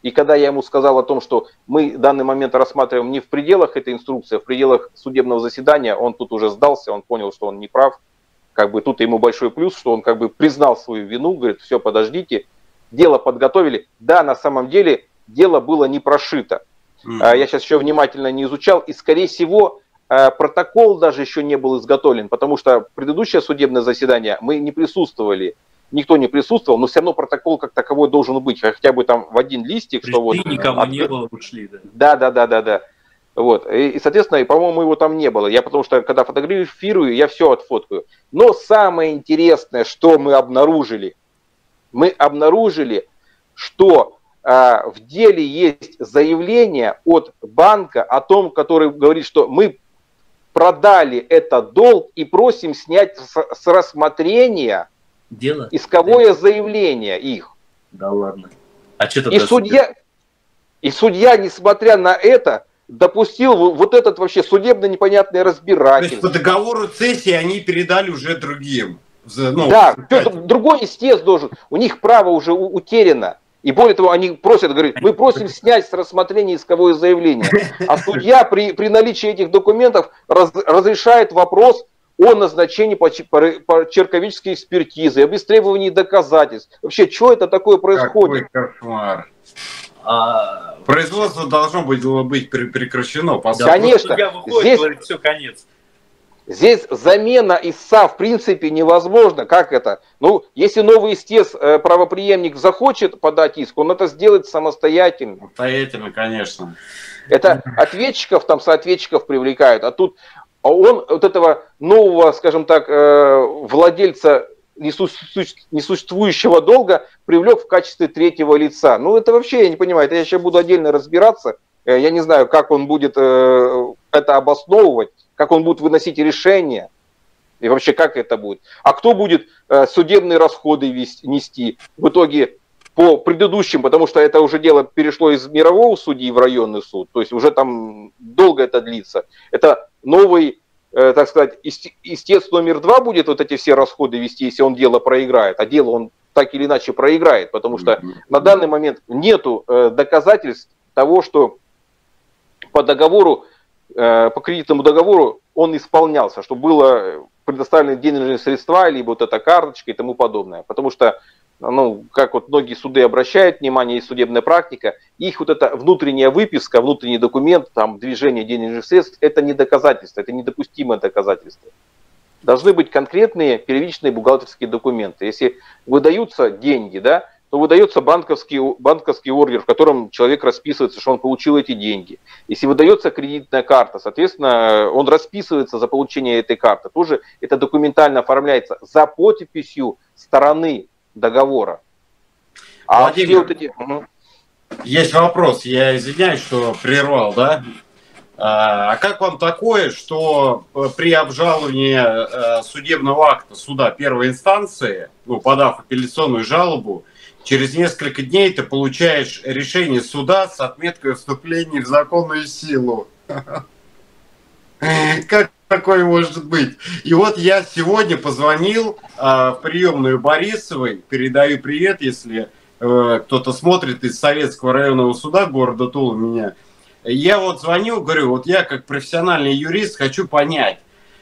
И когда я ему сказал о том, что мы в данный момент рассматриваем не в пределах этой инструкции, а в пределах судебного заседания, он тут уже сдался, он понял, что он не прав. Как бы тут ему большой плюс, что он как бы признал свою вину, говорит, все, подождите, дело подготовили. Да, на самом деле дело было не прошито. Mm-hmm. Я сейчас еще внимательно не изучал, и скорее всего протокол даже еще не был изготовлен, потому что предыдущее судебное заседание мы не присутствовали, никто не присутствовал, но все равно протокол как таковой должен быть, хотя бы там в один листик, Пришли, что вот... никого от... не было, ушли, да. Да, да, да, да, да. Вот. И, и, соответственно, по-моему, его там не было. Я потому что, когда фотографирую, я все отфоткаю. Но самое интересное, что мы обнаружили, мы обнаружили, что а, в деле есть заявление от банка о том, который говорит, что мы продали этот долг и просим снять с, с рассмотрения Дело? исковое Дело. заявление их. Да ладно. А что и судья, и судья, несмотря на это, допустил вот этот вообще судебно непонятное разбирательство. То есть по договору цессии они передали уже другим. Ну, да, другой истец должен. У них право уже утеряно. И более того, они просят, говорят, мы просим снять с рассмотрения исковое заявление. А судья при, при наличии этих документов раз, разрешает вопрос о назначении по, по, по черковической экспертизы, об истребовании доказательств. Вообще, что это такое происходит? Какой кошмар. А... Производство должно быть, быть прекращено. По Конечно. Судья выходит, Здесь... говорит, все, конец. Здесь замена ИСА в принципе невозможна. Как это? Ну, если новый истец, э, правоприемник захочет подать иск, он это сделает самостоятельно. Самостоятельно, конечно. Это ответчиков, там соответчиков привлекают, а тут а он вот этого нового, скажем так, э, владельца несуществующего долга привлек в качестве третьего лица. Ну, это вообще, я не понимаю, это я еще буду отдельно разбираться. Э, я не знаю, как он будет это обосновывать как он будет выносить решения, и вообще как это будет. А кто будет э, судебные расходы нести в итоге по предыдущим, потому что это уже дело перешло из мирового судьи в районный суд, то есть уже там долго это длится. Это новый, э, так сказать, истец номер два будет вот эти все расходы вести, если он дело проиграет, а дело он так или иначе проиграет, потому что на данный момент нету э, доказательств того, что по договору по кредитному договору он исполнялся, что было предоставлены денежные средства, либо вот эта карточка и тому подобное. Потому что, ну, как вот многие суды обращают внимание, есть судебная практика, их вот эта внутренняя выписка, внутренний документ, там, движение денежных средств, это не доказательство, это недопустимое доказательство. Должны быть конкретные первичные бухгалтерские документы. Если выдаются деньги, да, то выдается банковский, банковский ордер, в котором человек расписывается, что он получил эти деньги. Если выдается кредитная карта, соответственно, он расписывается за получение этой карты. Тоже это документально оформляется за подписью стороны договора. А Владимир, вот эти... Есть вопрос, я извиняюсь, что прервал, да? А, а как вам такое, что э, при обжаловании э, судебного акта суда первой инстанции, ну, подав апелляционную жалобу, через несколько дней ты получаешь решение суда с отметкой вступления в законную силу. Как такое может быть? И вот я сегодня позвонил а, в приемную Борисовой, передаю привет, если э, кто-то смотрит из Советского районного суда города Тула меня. Я вот звонил, говорю, вот я как профессиональный юрист хочу понять,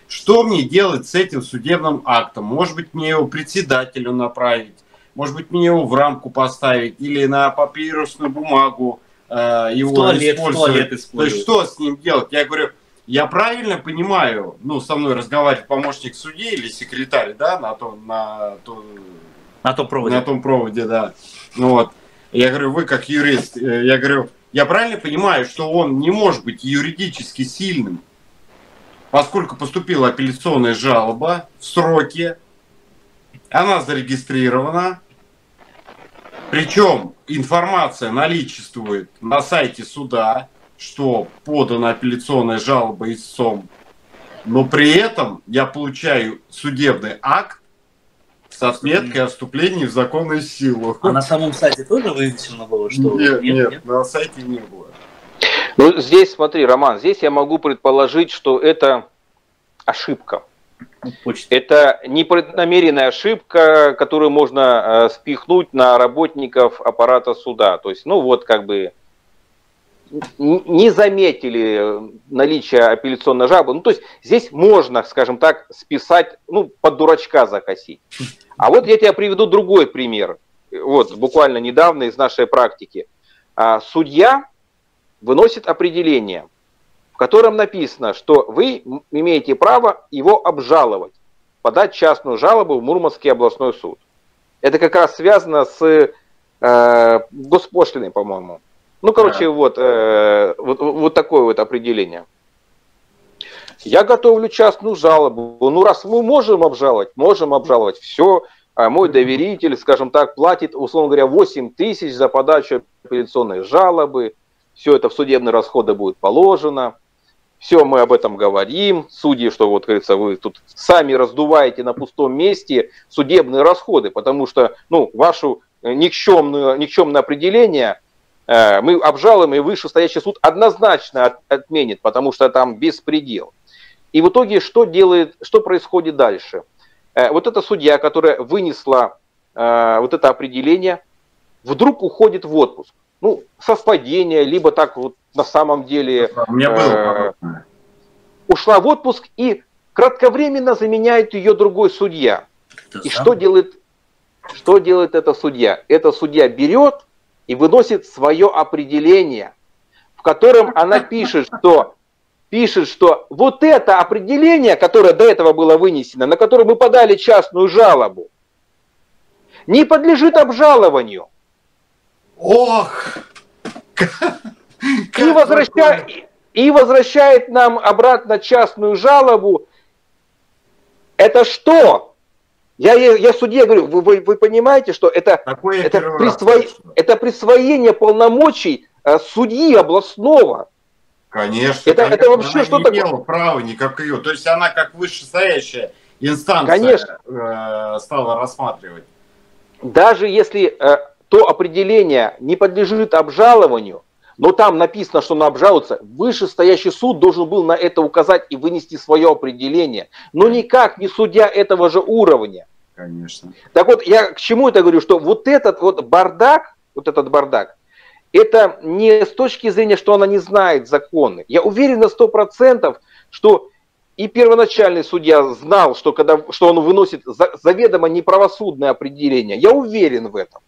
что мне делать с этим судебным актом? Может быть, мне его председателю направить? Может быть, мне его в рамку поставить или на папирусную бумагу э, его в туалет, использовать. В туалет То есть что с ним делать? Я говорю, я правильно понимаю, ну, со мной разговаривает помощник судьи или секретарь, да, на том, на, то, на том проводе. На том проводе, да. Ну вот. Я говорю, вы как юрист, э, я говорю, я правильно понимаю, что он не может быть юридически сильным, поскольку поступила апелляционная жалоба в сроке, она зарегистрирована, причем информация наличествует на сайте суда, что подана апелляционная жалоба истцом, но при этом я получаю судебный акт с отметкой о вступлении в законную силу. А на самом сайте тоже вывешено было, что нет, нет, нет, нет, на сайте не было. Ну, здесь, смотри, Роман, здесь я могу предположить, что это ошибка. Это непреднамеренная ошибка, которую можно э, спихнуть на работников аппарата суда. То есть, ну вот как бы не заметили наличие апелляционной жалобы. Ну, то есть здесь можно, скажем так, списать, ну, под дурачка закосить. А вот я тебе приведу другой пример. Вот, буквально недавно из нашей практики. А, судья выносит определение котором написано, что вы имеете право его обжаловать, подать частную жалобу в Мурманский областной суд. Это как раз связано с э, госпошлиной, по-моему. Ну, короче, вот, э, вот, вот такое вот определение. Я готовлю частную жалобу. Ну, раз мы можем обжаловать, можем обжаловать. Все, а мой доверитель, скажем так, платит, условно говоря, 8 тысяч за подачу апелляционной жалобы. Все это в судебные расходы будет положено все мы об этом говорим, судьи, что вот, говорится, вы тут сами раздуваете на пустом месте судебные расходы, потому что, ну, вашу никчемную, никчемное определение э, мы обжалуем, и вышестоящий суд однозначно от, отменит, потому что там беспредел. И в итоге что делает, что происходит дальше? Э, вот эта судья, которая вынесла э, вот это определение, вдруг уходит в отпуск. Ну, совпадение, либо так вот на самом деле У меня было. Э, ушла в отпуск и кратковременно заменяет ее другой судья. Это и сам? что делает, что делает эта судья? Эта судья берет и выносит свое определение, в котором она пишет, что пишет, что вот это определение, которое до этого было вынесено, на которое мы подали частную жалобу, не подлежит обжалованию. Ох! и, возвращает, и возвращает нам обратно частную жалобу. Это что? Я, я, я судье говорю, вы, вы, вы понимаете, что это, это, присво... это присвоение полномочий э, судьи областного. Конечно. Это, конечно. это вообще она что не такое? имела права никакого. То есть она как вышестоящая инстанция конечно. Э, стала рассматривать. Даже если э, то определение не подлежит обжалованию, но там написано, что на обжалуется, вышестоящий суд должен был на это указать и вынести свое определение. Но никак не судья этого же уровня. Конечно. Так вот, я к чему это говорю, что вот этот вот бардак, вот этот бардак, это не с точки зрения, что она не знает законы. Я уверен на сто процентов, что и первоначальный судья знал, что, когда, что он выносит заведомо неправосудное определение. Я уверен в этом.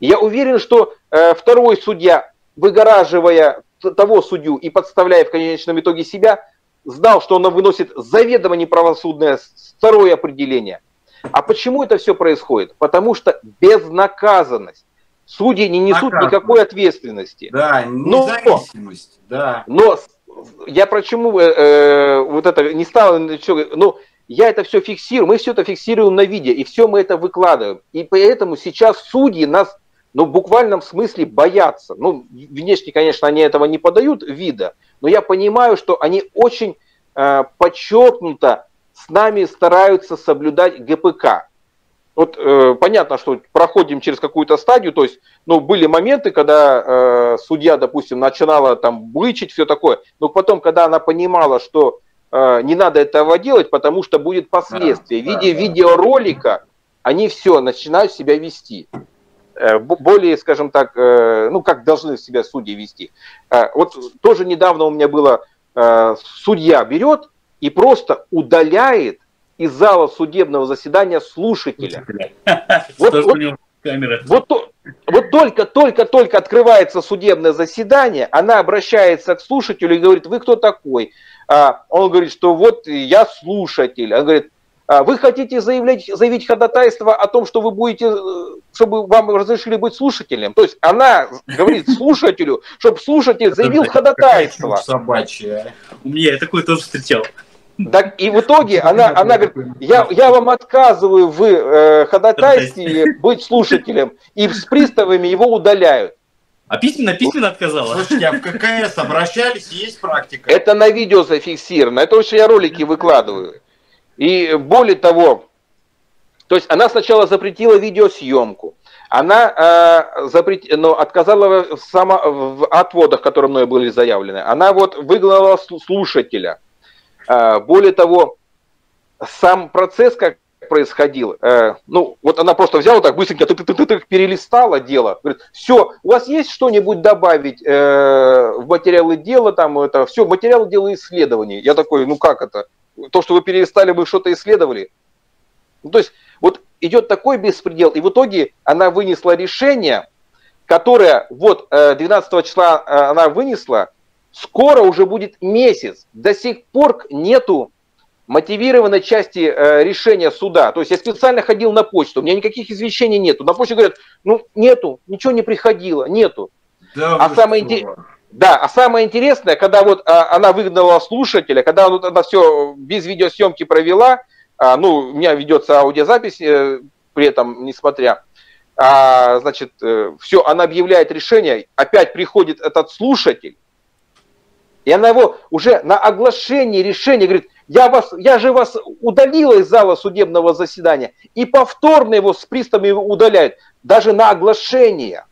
Я уверен, что э, второй судья, выгораживая того судью и подставляя в конечном итоге себя, знал, что он выносит заведомо неправосудное второе определение. А почему это все происходит? Потому что безнаказанность. Судьи не несут Наказанность. никакой ответственности. Да, независимость. Но, да. но я почему э, э, вот это не стал, ну, я это все фиксирую, мы все это фиксируем на видео, и все мы это выкладываем. И поэтому сейчас судьи нас, ну, в буквальном смысле боятся. Ну, внешне, конечно, они этого не подают вида, но я понимаю, что они очень э, подчеркнуто с нами стараются соблюдать ГПК. Вот э, понятно, что проходим через какую-то стадию, то есть, ну, были моменты, когда э, судья, допустим, начинала там бычить, все такое, но потом, когда она понимала, что не надо этого делать, потому что будет последствия, в виде видеоролика они все начинают себя вести. Э, более, скажем так, э, ну, как должны себя судьи вести. Э, вот тоже недавно у меня было, судья берет и просто удаляет из зала судебного заседания слушателя. Вот, вот, вот, вот только, только, только открывается судебное заседание, она обращается к слушателю и говорит, вы кто такой? А, он говорит, что вот я слушатель. Он говорит, а вы хотите заявлять, заявить ходатайство о том, что вы будете, чтобы вам разрешили быть слушателем? То есть она говорит слушателю, чтобы слушатель заявил ходатайство. Собачья. У меня я такое тоже встречал. Так, и в итоге она, она говорит, я, я вам отказываю в э, ходатайстве быть слушателем, и с приставами его удаляют. А письменно, письменно отказала? Слушайте, а в ККС обращались, есть практика? Это на видео зафиксировано, это что я ролики выкладываю. И более того, то есть она сначала запретила видеосъемку, она э, запрет... но отказала в, само... в отводах, которые мной были заявлены. Она вот выгнала слушателя. А, более того, сам процесс, как происходил, э, ну, вот она просто взяла так быстренько, ты, ты, ты, ты, перелистала дело, говорит, все, у вас есть что-нибудь добавить э, в материалы дела, там, это, все, материалы дела исследований. Я такой, ну как это? То, что вы перелистали, вы что-то исследовали? Ну, то есть, вот идет такой беспредел, и в итоге она вынесла решение, которое, вот, 12 э, числа э, она вынесла, Скоро уже будет месяц. До сих пор нету мотивированной части э, решения суда. То есть я специально ходил на почту, у меня никаких извещений нету. На почте говорят, ну нету, ничего не приходило, нету. Да, а самое интересное... Да, а самое интересное, когда вот а, она выгнала слушателя, когда вот она все без видеосъемки провела, а, ну, у меня ведется аудиозапись э, при этом, несмотря, а, значит, э, все, она объявляет решение, опять приходит этот слушатель, и она его уже на оглашении решения говорит, я, вас, я же вас удалила из зала судебного заседания. И повторно его с приставами удаляют. Даже на оглашение.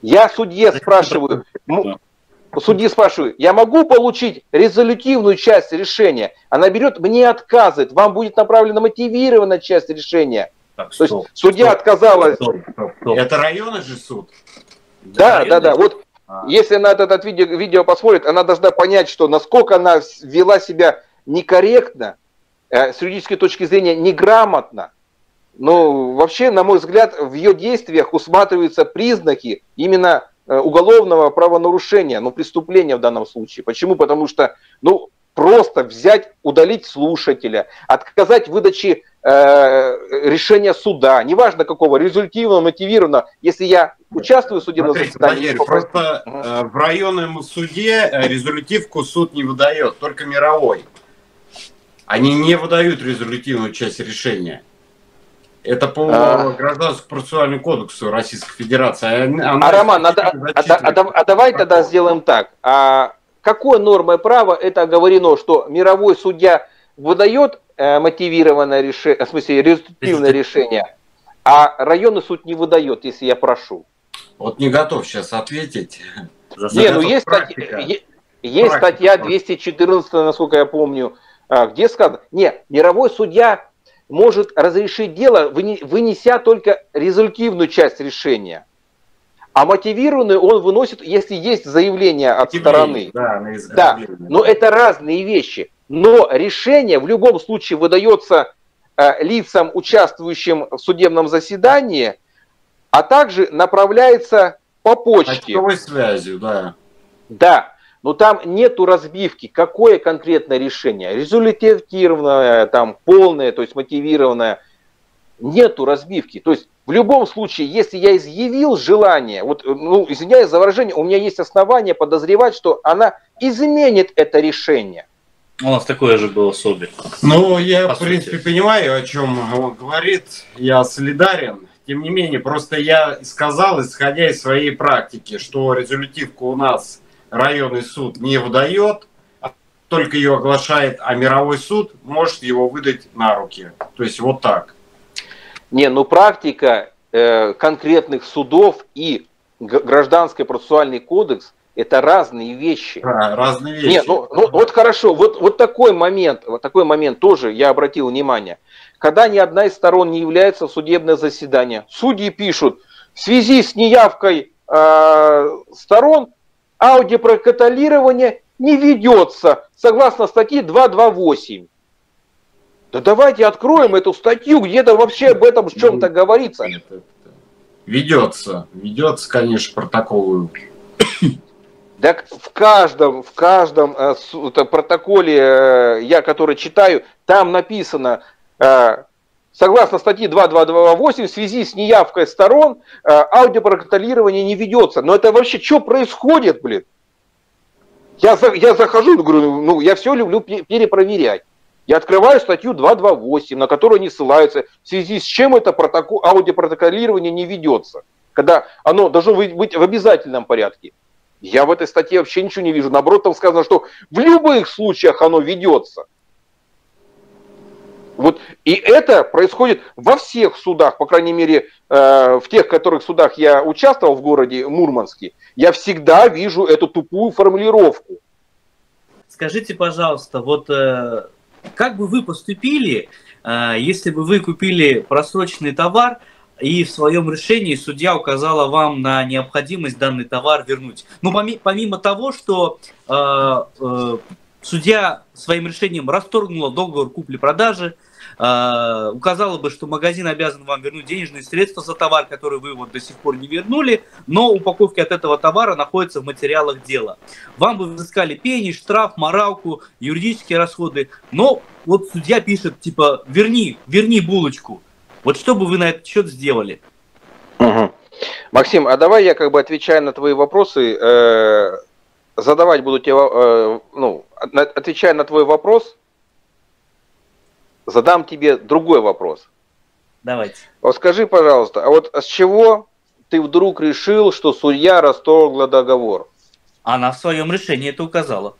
Я судье спрашиваю, судьи спрашиваю, я могу получить резолютивную часть решения? Она берет, мне отказывает, вам будет направлена мотивированная часть решения. Так, То есть судья стоп, отказала. Стоп, стоп, стоп. Это районный же суд? Да, да, да. Вот а. Если она этот видео, видео посмотрит, она должна понять, что насколько она вела себя некорректно, э, с юридической точки зрения неграмотно. Но вообще, на мой взгляд, в ее действиях усматриваются признаки именно э, уголовного правонарушения, ну, преступления в данном случае. Почему? Потому что, ну, просто взять, удалить слушателя, отказать в выдаче решения суда, неважно какого, результативно, мотивированно, если я участвую в судебном Смотрите, заседании. Валерий, просто э, в районном суде э, резолютивку суд не выдает, только мировой. Они не выдают резолютивную часть решения. Это по а... гражданскому процессуальному кодексу Российской Федерации. А, Она а Роман, а, а, а, а давай тогда сделаем так. А какой нормой права это оговорено, что мировой судья выдает э, мотивированное решение, в смысле результативное решение, а районный суд не выдает, если я прошу? Вот не готов сейчас ответить. Не, ну есть, статья, есть статья 214, насколько я помню, а, где сказано, не, мировой судья может разрешить дело, вынеся только результативную часть решения. А мотивированный он выносит, если есть заявление от стороны. Да, да, но это разные вещи. Но решение в любом случае выдается э, лицам, участвующим в судебном заседании, а также направляется по почте. Почтовой связью, да. Да, но там нету разбивки, какое конкретное решение, результативное, там, полное, то есть мотивированное, нету разбивки. То есть в любом случае, если я изъявил желание, вот, ну, извиняюсь за выражение, у меня есть основания подозревать, что она изменит это решение. У нас такое же было с Оби. Ну, я, в принципе, сути. понимаю, о чем он говорит. Я солидарен. Тем не менее, просто я сказал, исходя из своей практики, что результативку у нас районный суд не выдает, а только ее оглашает, а мировой суд может его выдать на руки. То есть вот так. Не, ну практика э, конкретных судов и гражданский процессуальный кодекс это разные вещи. А, разные вещи. Нет, ну, ну вот хорошо, вот, вот такой момент, вот такой момент тоже я обратил внимание. Когда ни одна из сторон не является в судебное заседание, судьи пишут, в связи с неявкой э, сторон аудиопрокаталирование не ведется согласно статье 228. Да давайте откроем эту статью, где-то вообще об этом в чем-то ну, говорится. Ведется, ведется, конечно, протокол. Так в каждом, в каждом э, протоколе, э, я который читаю, там написано, э, согласно статье 2228, в связи с неявкой сторон, аудиопрокаталирование не ведется. Но это вообще что происходит, блин? Я, я захожу, говорю, ну, я все люблю перепроверять. Я открываю статью 228, на которую они ссылаются, в связи с чем это протокол, аудиопротоколирование не ведется. Когда оно должно быть в обязательном порядке. Я в этой статье вообще ничего не вижу. Наоборот, там сказано, что в любых случаях оно ведется. Вот, и это происходит во всех судах, по крайней мере, э, в тех, в которых судах я участвовал в городе Мурманске, я всегда вижу эту тупую формулировку. Скажите, пожалуйста, вот э, как бы вы поступили, э, если бы вы купили просроченный товар, и в своем решении судья указала вам на необходимость данный товар вернуть. Ну, помимо того, что э, э, судья своим решением расторгнула договор купли-продажи, э, указала бы, что магазин обязан вам вернуть денежные средства за товар, который вы вот до сих пор не вернули, но упаковки от этого товара находятся в материалах дела. Вам бы взыскали пени, штраф, моралку, юридические расходы, но вот судья пишет, типа, верни, верни булочку. Вот что бы вы на этот счет сделали? Угу. Максим, а давай я как бы отвечая на твои вопросы, э, задавать буду тебе, э, ну, отвечая на твой вопрос, задам тебе другой вопрос. Давайте. Вот скажи, пожалуйста, а вот с чего ты вдруг решил, что судья расторгла договор? Она в своем решении это указала.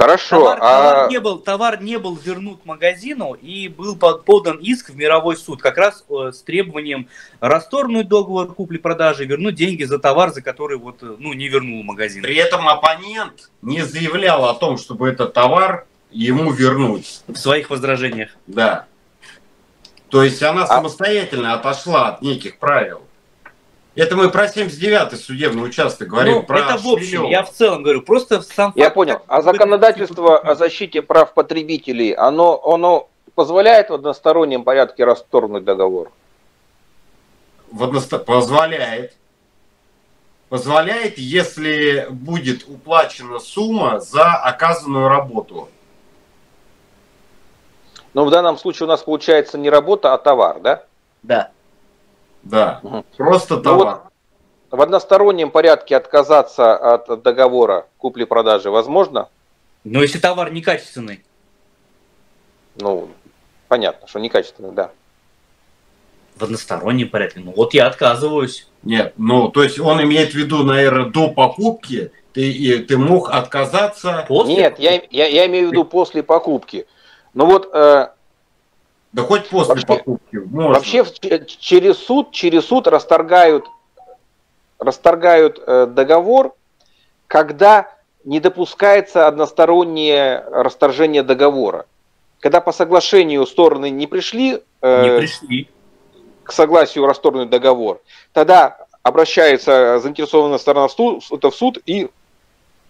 Хорошо. Товар, а... товар, не был, товар не был вернут магазину и был подан иск в мировой суд как раз э, с требованием расторгнуть договор купли-продажи, вернуть деньги за товар, за который вот, э, ну, не вернул магазин. При этом оппонент не заявлял о том, чтобы этот товар ему вернуть. В своих возражениях. Да. То есть она а... самостоятельно отошла от неких правил. Это мы про 79-й судебный участок говорим. Ну, про это в общем, я в целом говорю, просто сам Я понял. А законодательство о защите прав потребителей, оно, оно позволяет в одностороннем порядке расторгнуть договор? В односто... Позволяет. Позволяет, если будет уплачена сумма за оказанную работу. Но в данном случае у нас получается не работа, а товар, да? Да. Да, угу. просто товар. Ну, вот в одностороннем порядке отказаться от договора купли-продажи возможно? Но если товар некачественный. Ну, понятно, что некачественный, да. В одностороннем порядке. Ну вот я отказываюсь. Нет, ну то есть он имеет в виду, наверное, до покупки ты, ты мог отказаться. После Нет, я, я, я имею в виду после покупки. Ну вот э, да хоть после вообще, покупки. Можно. Вообще через суд, через суд расторгают, расторгают э, договор, когда не допускается одностороннее расторжение договора. Когда по соглашению стороны не пришли, э, не пришли. к согласию расторгнуть договор, тогда обращается заинтересованная сторона в суд, это в суд и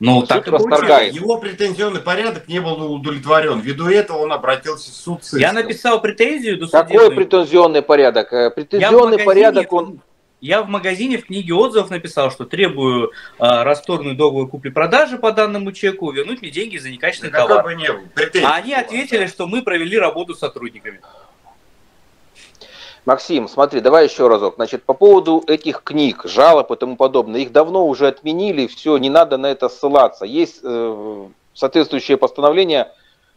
ну, так и расторгает. Его претензионный порядок не был удовлетворен. Ввиду этого он обратился в суд с Я написал претензию до Какой претензионный порядок? Э, претензионный порядок он... Я в магазине в книге отзывов написал, что требую э, расторгнуть договор купли-продажи по данному чеку, вернуть мне деньги за некачественный да товар. Бы не был. А они ответили, что мы провели работу с сотрудниками. Максим, смотри, давай еще разок. Значит, по поводу этих книг, жалоб и тому подобное, их давно уже отменили, все, не надо на это ссылаться. Есть э, соответствующее постановление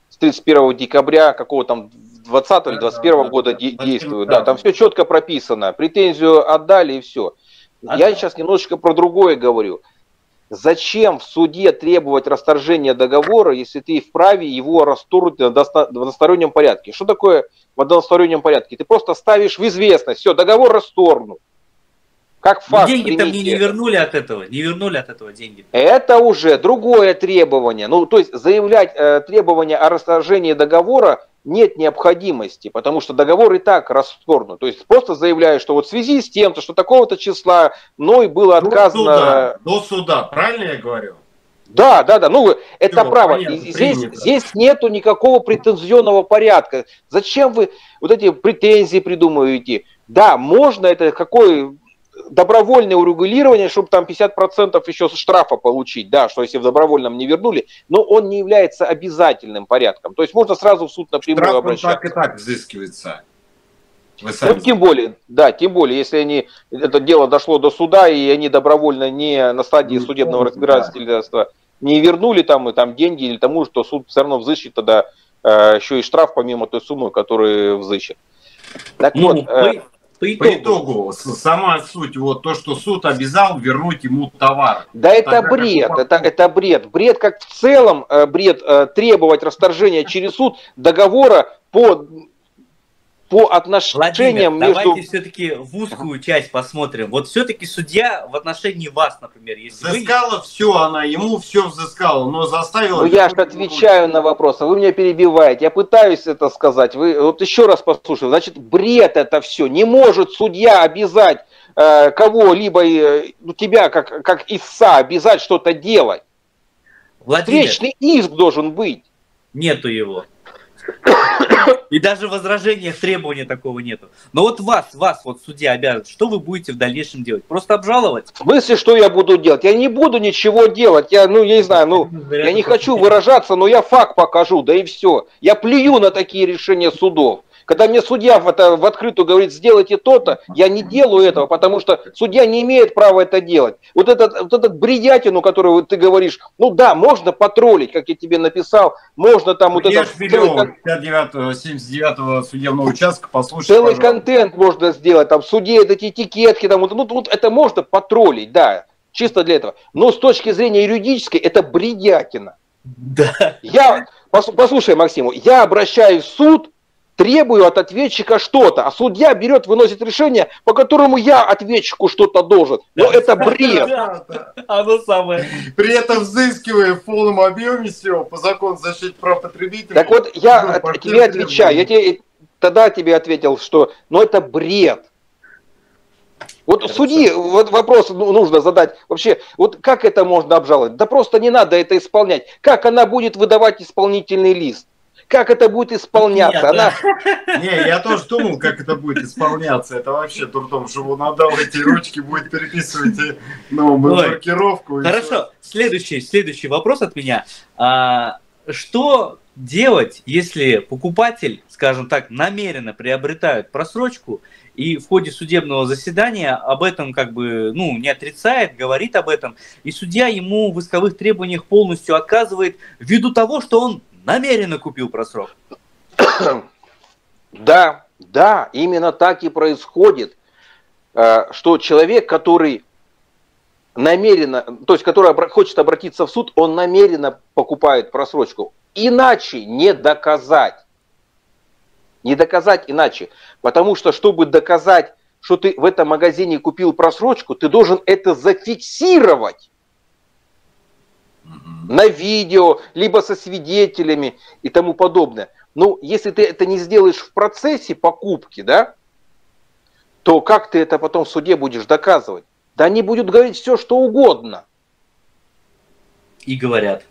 с 31 декабря какого там 20 или 21 года де- действует. Да, там все четко прописано. Претензию отдали и все. Я сейчас немножечко про другое говорю. Зачем в суде требовать расторжения договора, если ты вправе его расторгнуть в одностороннем порядке? Что такое в одностороннем порядке? Ты просто ставишь в известность, все, договор расторгнут. Как факт. Деньги-то мне не вернули от этого, не вернули от этого деньги. Это уже другое требование. Ну, то есть заявлять э, требование о расторжении договора нет необходимости, потому что договор и так расторгнут. То есть просто заявляю, что вот в связи с тем, что такого-то числа мной было отказано... До суда, до суда правильно я говорю? Да, да, да, ну это Все, право. Понятно, здесь, здесь нету никакого претензионного порядка. Зачем вы вот эти претензии придумываете? Да, можно это какой добровольное урегулирование, чтобы там 50% еще штрафа получить, да, что если в добровольном не вернули, но он не является обязательным порядком. То есть можно сразу в суд напрямую Штраф обращаться. так и так взыскивается. Вы сами ну, тем более, да, тем более, если они, это дело дошло до суда, и они добровольно не на стадии не судебного разбирательства да. не вернули там, и там деньги или тому, что суд все равно взыщет тогда э, еще и штраф помимо той суммы, которую взыщет. Так ну, вот, э, по итогу. По итогу, сама суть, вот то, что суд обязал вернуть ему товар. Да это Тогда бред, как... это, это бред. Бред как в целом, э, бред э, требовать расторжения через суд договора по по отношениям Владимир, между... давайте все-таки в узкую часть посмотрим. Вот все-таки судья в отношении вас, например, если Взыскала вы... все она, ему все взыскала, но заставила... Ну я же отвечаю на вопросы, вы меня перебиваете, я пытаюсь это сказать. Вы вот еще раз послушайте, значит, бред это все. Не может судья обязать э, кого-либо, э, ну, тебя как, как ИСА, обязать что-то делать. Владимир, Встречный иск должен быть. Нету его. И даже в возражениях требования такого нету. Но вот вас, вас, вот судья обязан, что вы будете в дальнейшем делать? Просто обжаловать? В смысле, что я буду делать? Я не буду ничего делать. Я, ну, я не знаю, ну, я не хочу выражаться, но я факт покажу, да и все. Я плюю на такие решения судов. Когда мне судья в, это, в открытую говорит, сделайте то-то, я не делаю этого, потому что судья не имеет права это делать. Вот этот, вот этот бредятину, которую ты говоришь, ну да, можно потроллить, как я тебе написал, можно там вот это... 59 79 судебного участка, послушай, Целый пожалуйста. контент можно сделать, там, судье, эти этикетки, там, вот, ну, вот это можно потроллить, да, чисто для этого. Но с точки зрения юридической, это бредятина. Да. Я, послушай, Максиму, я обращаюсь в суд, требую от ответчика что-то, а судья берет, выносит решение, по которому я ответчику что-то должен. Но да, это бред. Оно самое. При этом взыскивая в полном объеме все по закону защиты прав потребителей. Так вот, я ну, тебе отвечаю, я тебе тогда тебе ответил, что ну это бред. Вот это судьи, вот вопрос нужно задать. Вообще, вот как это можно обжаловать? Да просто не надо это исполнять. Как она будет выдавать исполнительный лист? Как это будет исполняться. Нет, Она... Не, я тоже думал, как это будет исполняться. Это вообще дурдом, что он отдал эти ручки, будет переписывать новую маркировку. Хорошо, следующий, следующий вопрос от меня. А, что делать, если покупатель, скажем так, намеренно приобретает просрочку и в ходе судебного заседания об этом как бы ну, не отрицает, говорит об этом, и судья ему в исковых требованиях полностью отказывает ввиду того, что он намеренно купил просрок. Да, да, именно так и происходит, э, что человек, который намеренно, то есть который хочет обратиться в суд, он намеренно покупает просрочку. Иначе не доказать. Не доказать иначе. Потому что, чтобы доказать, что ты в этом магазине купил просрочку, ты должен это зафиксировать на видео, либо со свидетелями и тому подобное. Ну, если ты это не сделаешь в процессе покупки, да, то как ты это потом в суде будешь доказывать? Да они будут говорить все, что угодно. И говорят.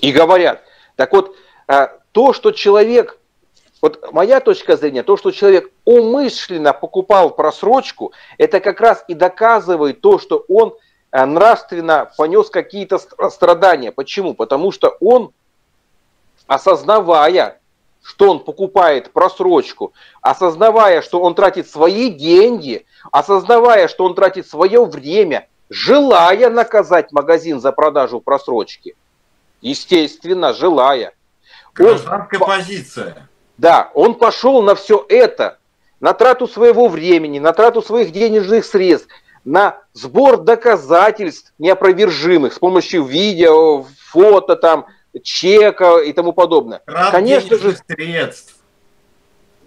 И говорят. Так вот, а, то, что человек, вот моя точка зрения, то, что человек умышленно покупал просрочку, это как раз и доказывает то, что он нравственно понес какие-то страдания. Почему? Потому что он, осознавая, что он покупает просрочку, осознавая, что он тратит свои деньги, осознавая, что он тратит свое время, желая наказать магазин за продажу просрочки. Естественно, желая. Гражданская он, позиция. Да, он пошел на все это, на трату своего времени, на трату своих денежных средств, на сбор доказательств неопровержимых с помощью видео, фото, там, чека и тому подобное. Трат конечно же, средств.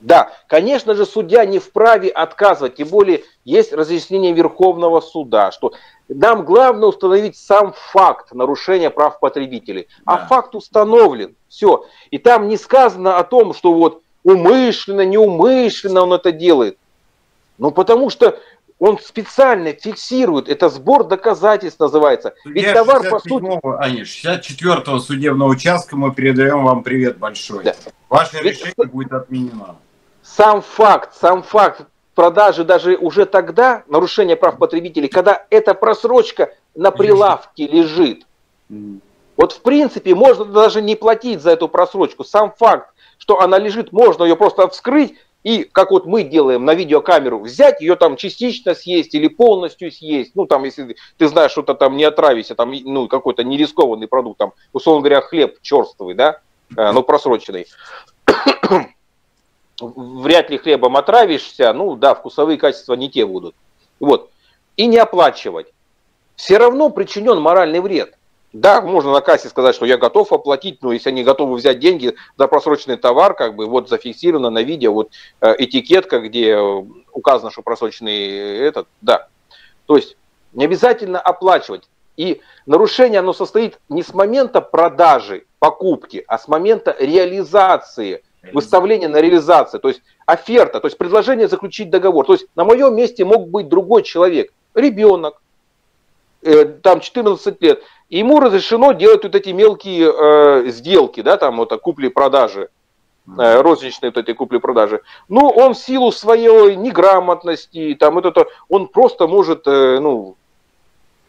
Да, конечно же, судья не вправе отказывать, тем более есть разъяснение Верховного суда, что нам главное установить сам факт нарушения прав потребителей. А да. А факт установлен, все. И там не сказано о том, что вот умышленно, неумышленно он это делает. Ну, потому что он специально фиксирует, это сбор доказательств называется. Ведь товар по сути... А нет, 64-го судебного участка мы передаем вам привет большой. Да. Ваше Ведь решение будет отменено. Сам факт, сам факт продажи даже уже тогда, нарушение прав потребителей, когда эта просрочка на прилавке лежит. Вот в принципе можно даже не платить за эту просрочку. Сам факт, что она лежит, можно ее просто вскрыть и, как вот мы делаем на видеокамеру, взять ее там частично съесть или полностью съесть. Ну, там, если ты знаешь, что-то там не отравишься, там, ну, какой-то нерискованный продукт, там, условно говоря, хлеб черствый, да, э, ну, просроченный. Вряд ли хлебом отравишься, ну, да, вкусовые качества не те будут. Вот. И не оплачивать. Все равно причинен моральный вред. Да, можно на кассе сказать, что я готов оплатить, но если они готовы взять деньги за просроченный товар, как бы вот зафиксировано на видео, вот э, этикетка, где указано, что просроченный этот, да. То есть не обязательно оплачивать. И нарушение, оно состоит не с момента продажи, покупки, а с момента реализации, выставления на реализацию. То есть оферта, то есть предложение заключить договор. То есть на моем месте мог быть другой человек, ребенок, э, там 14 лет, ему разрешено делать вот эти мелкие э, сделки, да, там вот купли-продажи, э, розничные вот эти купли-продажи. Ну, он в силу своей неграмотности, там вот это, он просто может, э, ну,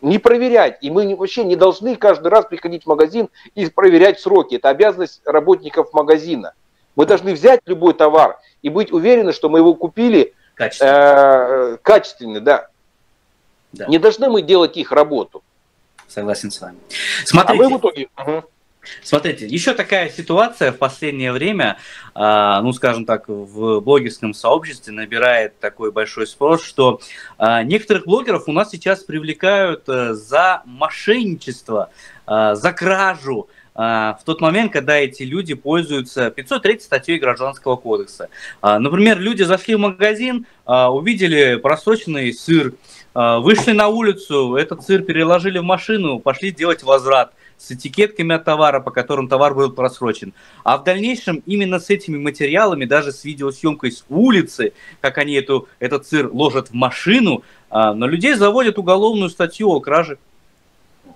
не проверять. И мы вообще не должны каждый раз приходить в магазин и проверять сроки. Это обязанность работников магазина. Мы должны взять любой товар и быть уверены, что мы его купили качественно, э, качественно да. Да. Не должны мы делать их работу. Согласен с вами. Смотрите, а мы в итоге... Смотрите, еще такая ситуация в последнее время, э, ну, скажем так, в блогерском сообществе набирает такой большой спрос, что э, некоторых блогеров у нас сейчас привлекают э, за мошенничество, э, за кражу, в тот момент, когда эти люди пользуются 503 статьей Гражданского кодекса. Например, люди зашли в магазин, увидели просроченный сыр, а, вышли на улицу, этот сыр переложили в машину, пошли делать возврат с этикетками от товара, по которым товар был просрочен. А в дальнейшем именно с этими материалами, даже с видеосъемкой с улицы, как они эту, этот сыр ложат в машину, а, на людей заводят уголовную статью о краже.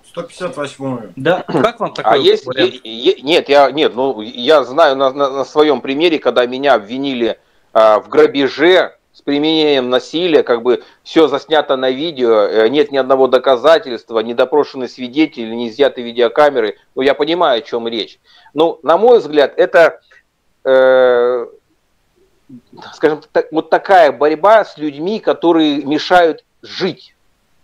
158. Да, как вам такое? А есть, е, нет, я, нет, ну, я знаю на, на, на своем примере, когда меня обвинили а, в грабеже, с применением насилия, как бы все заснято на видео, э, нет ни одного доказательства, не допрошены свидетели, не изъяты видеокамеры. Ну, я понимаю, о чем речь. Ну, на мой взгляд, это, э, скажем так, вот такая борьба с людьми, которые мешают жить.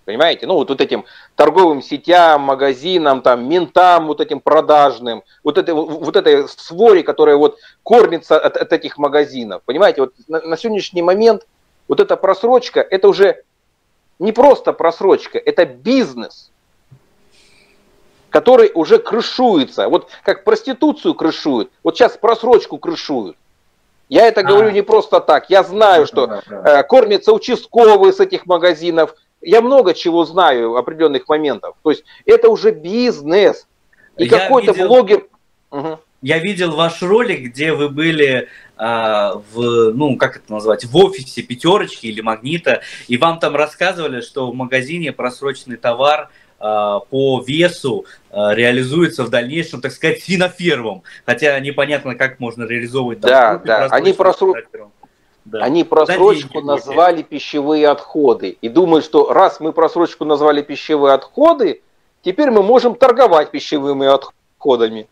Понимаете? Ну, вот, вот этим торговым сетям, магазинам, там, ментам, вот этим продажным, вот, этой, вот этой своре, которая вот кормится от, от этих магазинов. Понимаете? Вот на, на сегодняшний момент вот эта просрочка, это уже не просто просрочка, это бизнес, который уже крышуется. Вот как проституцию крышуют, вот сейчас просрочку крышуют. Я это а. говорю не просто так. Я знаю, что э, кормятся участковые с этих магазинов, я много чего знаю, определенных моментов. То есть это уже бизнес. И какой-то видел... блогер... Угу. я видел ваш ролик, где вы были а, в, ну, как это назвать, в офисе пятерочки или магнита, и вам там рассказывали, что в магазине просроченный товар а, по весу а, реализуется в дальнейшем, так сказать, свинофермом. Хотя непонятно, как можно реализовывать. Да, да, они, просру... да. они просрочку назвали пищевые отходы. И думают, что раз мы просрочку назвали пищевые отходы, теперь мы можем торговать пищевыми отходами.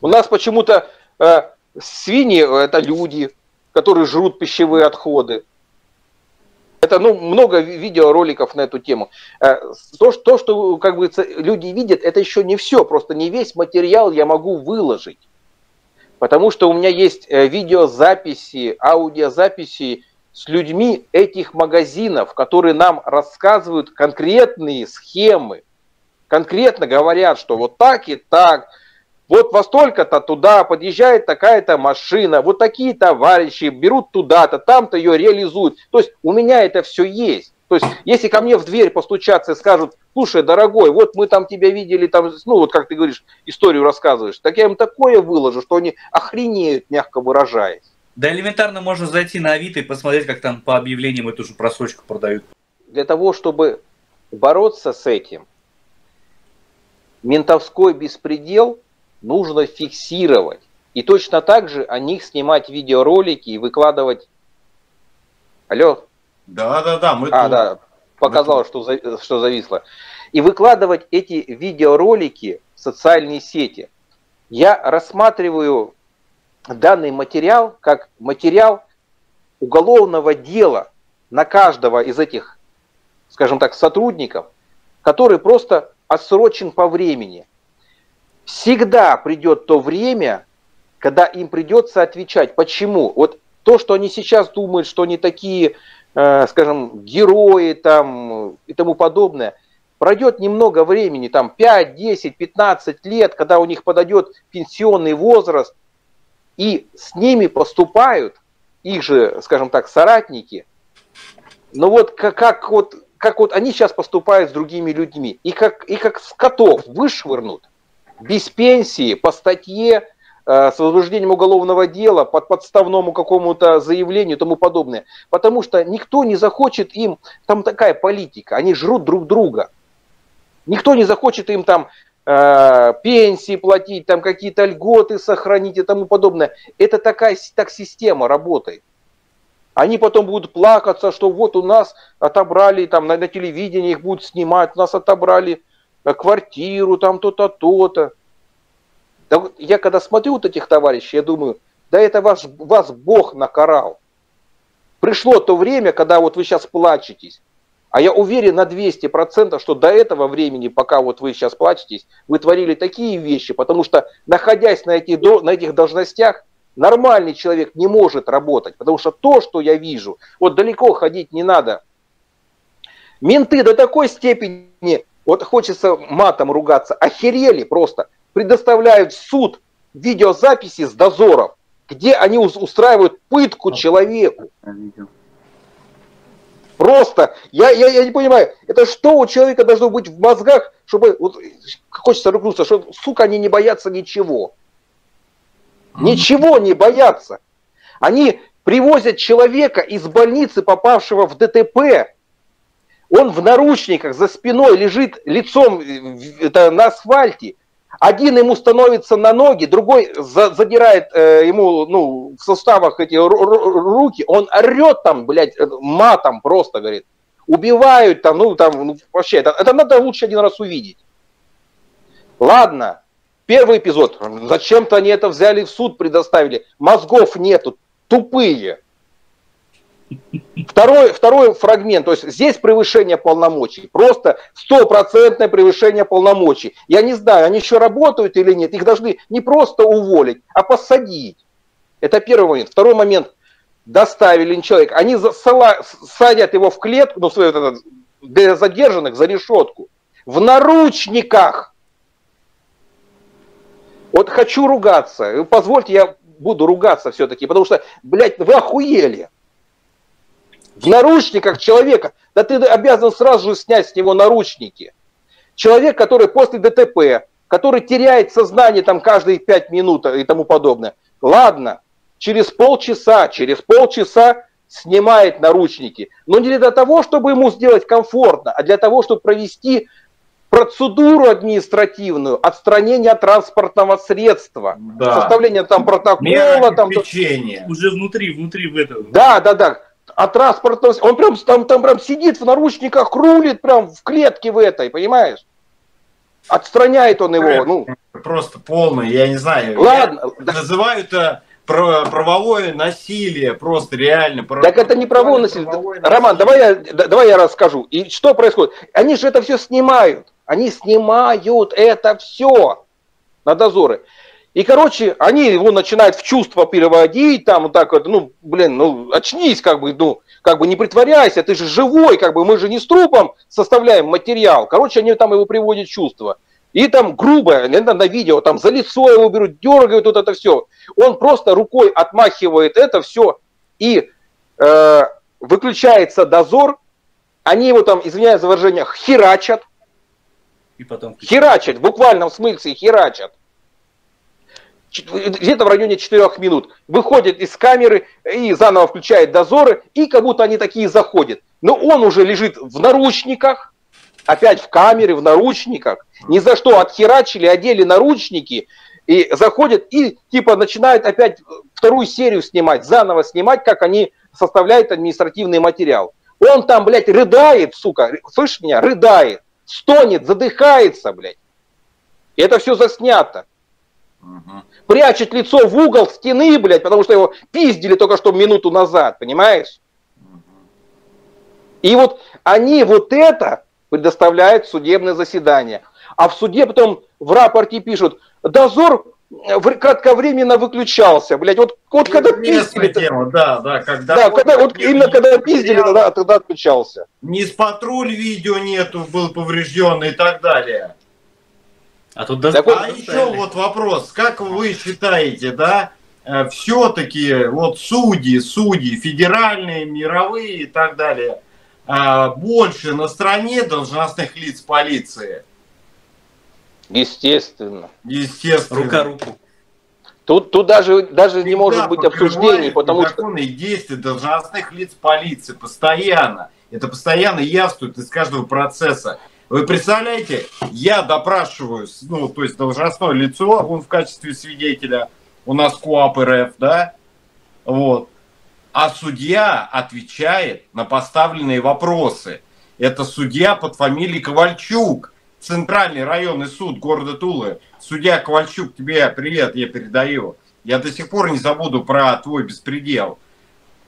У нас почему-то э, свиньи – это люди, которые жрут пищевые отходы. Это ну, много видеороликов на эту тему. Э, то, то, что как бы, люди видят, это еще не все. Просто не весь материал я могу выложить. Потому что у меня есть э, видеозаписи, аудиозаписи с людьми этих магазинов, которые нам рассказывают конкретные схемы. Конкретно говорят, что вот так и так – вот во столько-то туда подъезжает такая-то машина, вот такие товарищи берут туда-то, там-то ее реализуют. То есть у меня это все есть. То есть если ко мне в дверь постучаться и скажут, слушай, дорогой, вот мы там тебя видели, там, ну вот как ты говоришь, историю рассказываешь, так я им такое выложу, что они охренеют, мягко выражаясь. Да элементарно можно зайти на Авито и посмотреть, как там по объявлениям эту же просрочку продают. Для того, чтобы бороться с этим, ментовской беспредел – нужно фиксировать. И точно так же о них снимать видеоролики и выкладывать. Алло? Да, да, да. Мы а, тут. да. Показалось, что, за, что зависло. И выкладывать эти видеоролики в социальные сети. Я рассматриваю данный материал как материал уголовного дела на каждого из этих, скажем так, сотрудников, который просто отсрочен по времени всегда придет то время, когда им придется отвечать. Почему? Вот то, что они сейчас думают, что они такие, скажем, герои там и тому подобное, пройдет немного времени, там 5, 10, 15 лет, когда у них подойдет пенсионный возраст, и с ними поступают их же, скажем так, соратники. Но вот как, как вот как вот они сейчас поступают с другими людьми, и как, и как с котов вышвырнут, без пенсии, по статье, э, с возбуждением уголовного дела, под подставному какому-то заявлению и тому подобное. Потому что никто не захочет им, там такая политика, они жрут друг друга. Никто не захочет им там э, пенсии платить, там какие-то льготы сохранить и тому подобное. Это такая так система работает. Они потом будут плакаться, что вот у нас отобрали, там на, на телевидении их будут снимать, нас отобрали квартиру, там то-то, то-то. Я когда смотрю вот этих товарищей, я думаю, да это вас, вас Бог накарал. Пришло то время, когда вот вы сейчас плачетесь, а я уверен на 200%, что до этого времени, пока вот вы сейчас плачетесь, вы творили такие вещи, потому что находясь на этих, на этих должностях, нормальный человек не может работать, потому что то, что я вижу, вот далеко ходить не надо. Менты до такой степени вот хочется матом ругаться, охерели просто, предоставляют в суд видеозаписи с дозоров, где они устраивают пытку человеку. Просто, я, я, я не понимаю, это что у человека должно быть в мозгах, чтобы, вот, хочется ругнуться, что, сука, они не боятся ничего. Ничего не боятся. Они привозят человека из больницы, попавшего в ДТП, он в наручниках за спиной лежит лицом это, на асфальте. Один ему становится на ноги, другой задирает э, ему ну, в суставах эти руки. Он орет там, блядь, э, матом просто, говорит. Убивают там, ну там, ну, вообще, это, это надо лучше один раз увидеть. Ладно, первый эпизод. Зачем-то они это взяли в суд, предоставили. Мозгов нету, тупые. Второй, второй фрагмент, то есть здесь превышение полномочий, просто стопроцентное превышение полномочий. Я не знаю, они еще работают или нет, их должны не просто уволить, а посадить. Это первый момент. Второй момент, доставили человека, они засала, садят его в клетку, ну, для задержанных за решетку, в наручниках. Вот хочу ругаться, позвольте, я буду ругаться все-таки, потому что, блядь, вы охуели в наручниках человека, да ты обязан сразу же снять с него наручники. Человек, который после ДТП, который теряет сознание там каждые пять минут и тому подобное. Ладно, через полчаса, через полчаса снимает наручники. Но не для того, чтобы ему сделать комфортно, а для того, чтобы провести процедуру административную отстранения транспортного средства, да. составление там протокола, там печенье. уже внутри, внутри в этом. Да, да, да. А транспортного, он прям там, там прям сидит в наручниках, рулит прям в клетке в этой, понимаешь? Отстраняет он его, ну. Просто полный, я не знаю. Ладно. Я называю это правовое насилие, просто реально. Так это не правовое насилие. Правовое Роман, насилие. давай я, давай я расскажу. И что происходит? Они же это все снимают. Они снимают это все на дозоры. И, короче, они его начинают в чувство переводить, там вот так вот, ну, блин, ну, очнись, как бы, ну, как бы не притворяйся, ты же живой, как бы, мы же не с трупом составляем материал. Короче, они там его приводят в чувство. И там грубо, на, на видео, там за лицо его берут, дергают вот это все. Он просто рукой отмахивает это все, и э, выключается дозор, они его там, извиняюсь за выражение, херачат, и потом... Херачат, в буквальном смысле херачат. Где-то в районе 4 минут. Выходит из камеры и заново включает дозоры, и как будто они такие заходят. Но он уже лежит в наручниках, опять в камере, в наручниках. Ни за что отхерачили, одели наручники, и заходят, и типа начинают опять вторую серию снимать, заново снимать, как они составляют административный материал. Он там, блядь, рыдает, сука, слышишь меня, рыдает стонет, задыхается, блядь. И это все заснято. Угу. Прячет лицо в угол стены, блядь, потому что его пиздили только что минуту назад, понимаешь? И вот они вот это предоставляют судебное заседание. А в суде потом в рапорте пишут, дозор кратковременно выключался, блядь, вот, вот когда пиздили... Тема, да, да, когда... Да, когда, вот именно когда пиздили, тогда, тогда отключался. Не с патруль видео нету, был поврежден и так далее. А тут даже... А еще вот вопрос, как вы считаете, да, э, все-таки вот судьи, судьи, федеральные, мировые и так далее, а, больше на стороне должностных лиц полиции? Естественно. Естественно. Рука руку. Тут, тут даже, даже не может быть обсуждений, потому что... Законы и действия должностных лиц полиции постоянно. Это постоянно явствует из каждого процесса. Вы представляете, я допрашиваю, ну, то есть должностное лицо, он в качестве свидетеля, у нас КУАП РФ, да, вот. А судья отвечает на поставленные вопросы. Это судья под фамилией Ковальчук. Центральный районный суд города Тулы. Судья Ковальчук, тебе привет, я передаю. Я до сих пор не забуду про твой беспредел.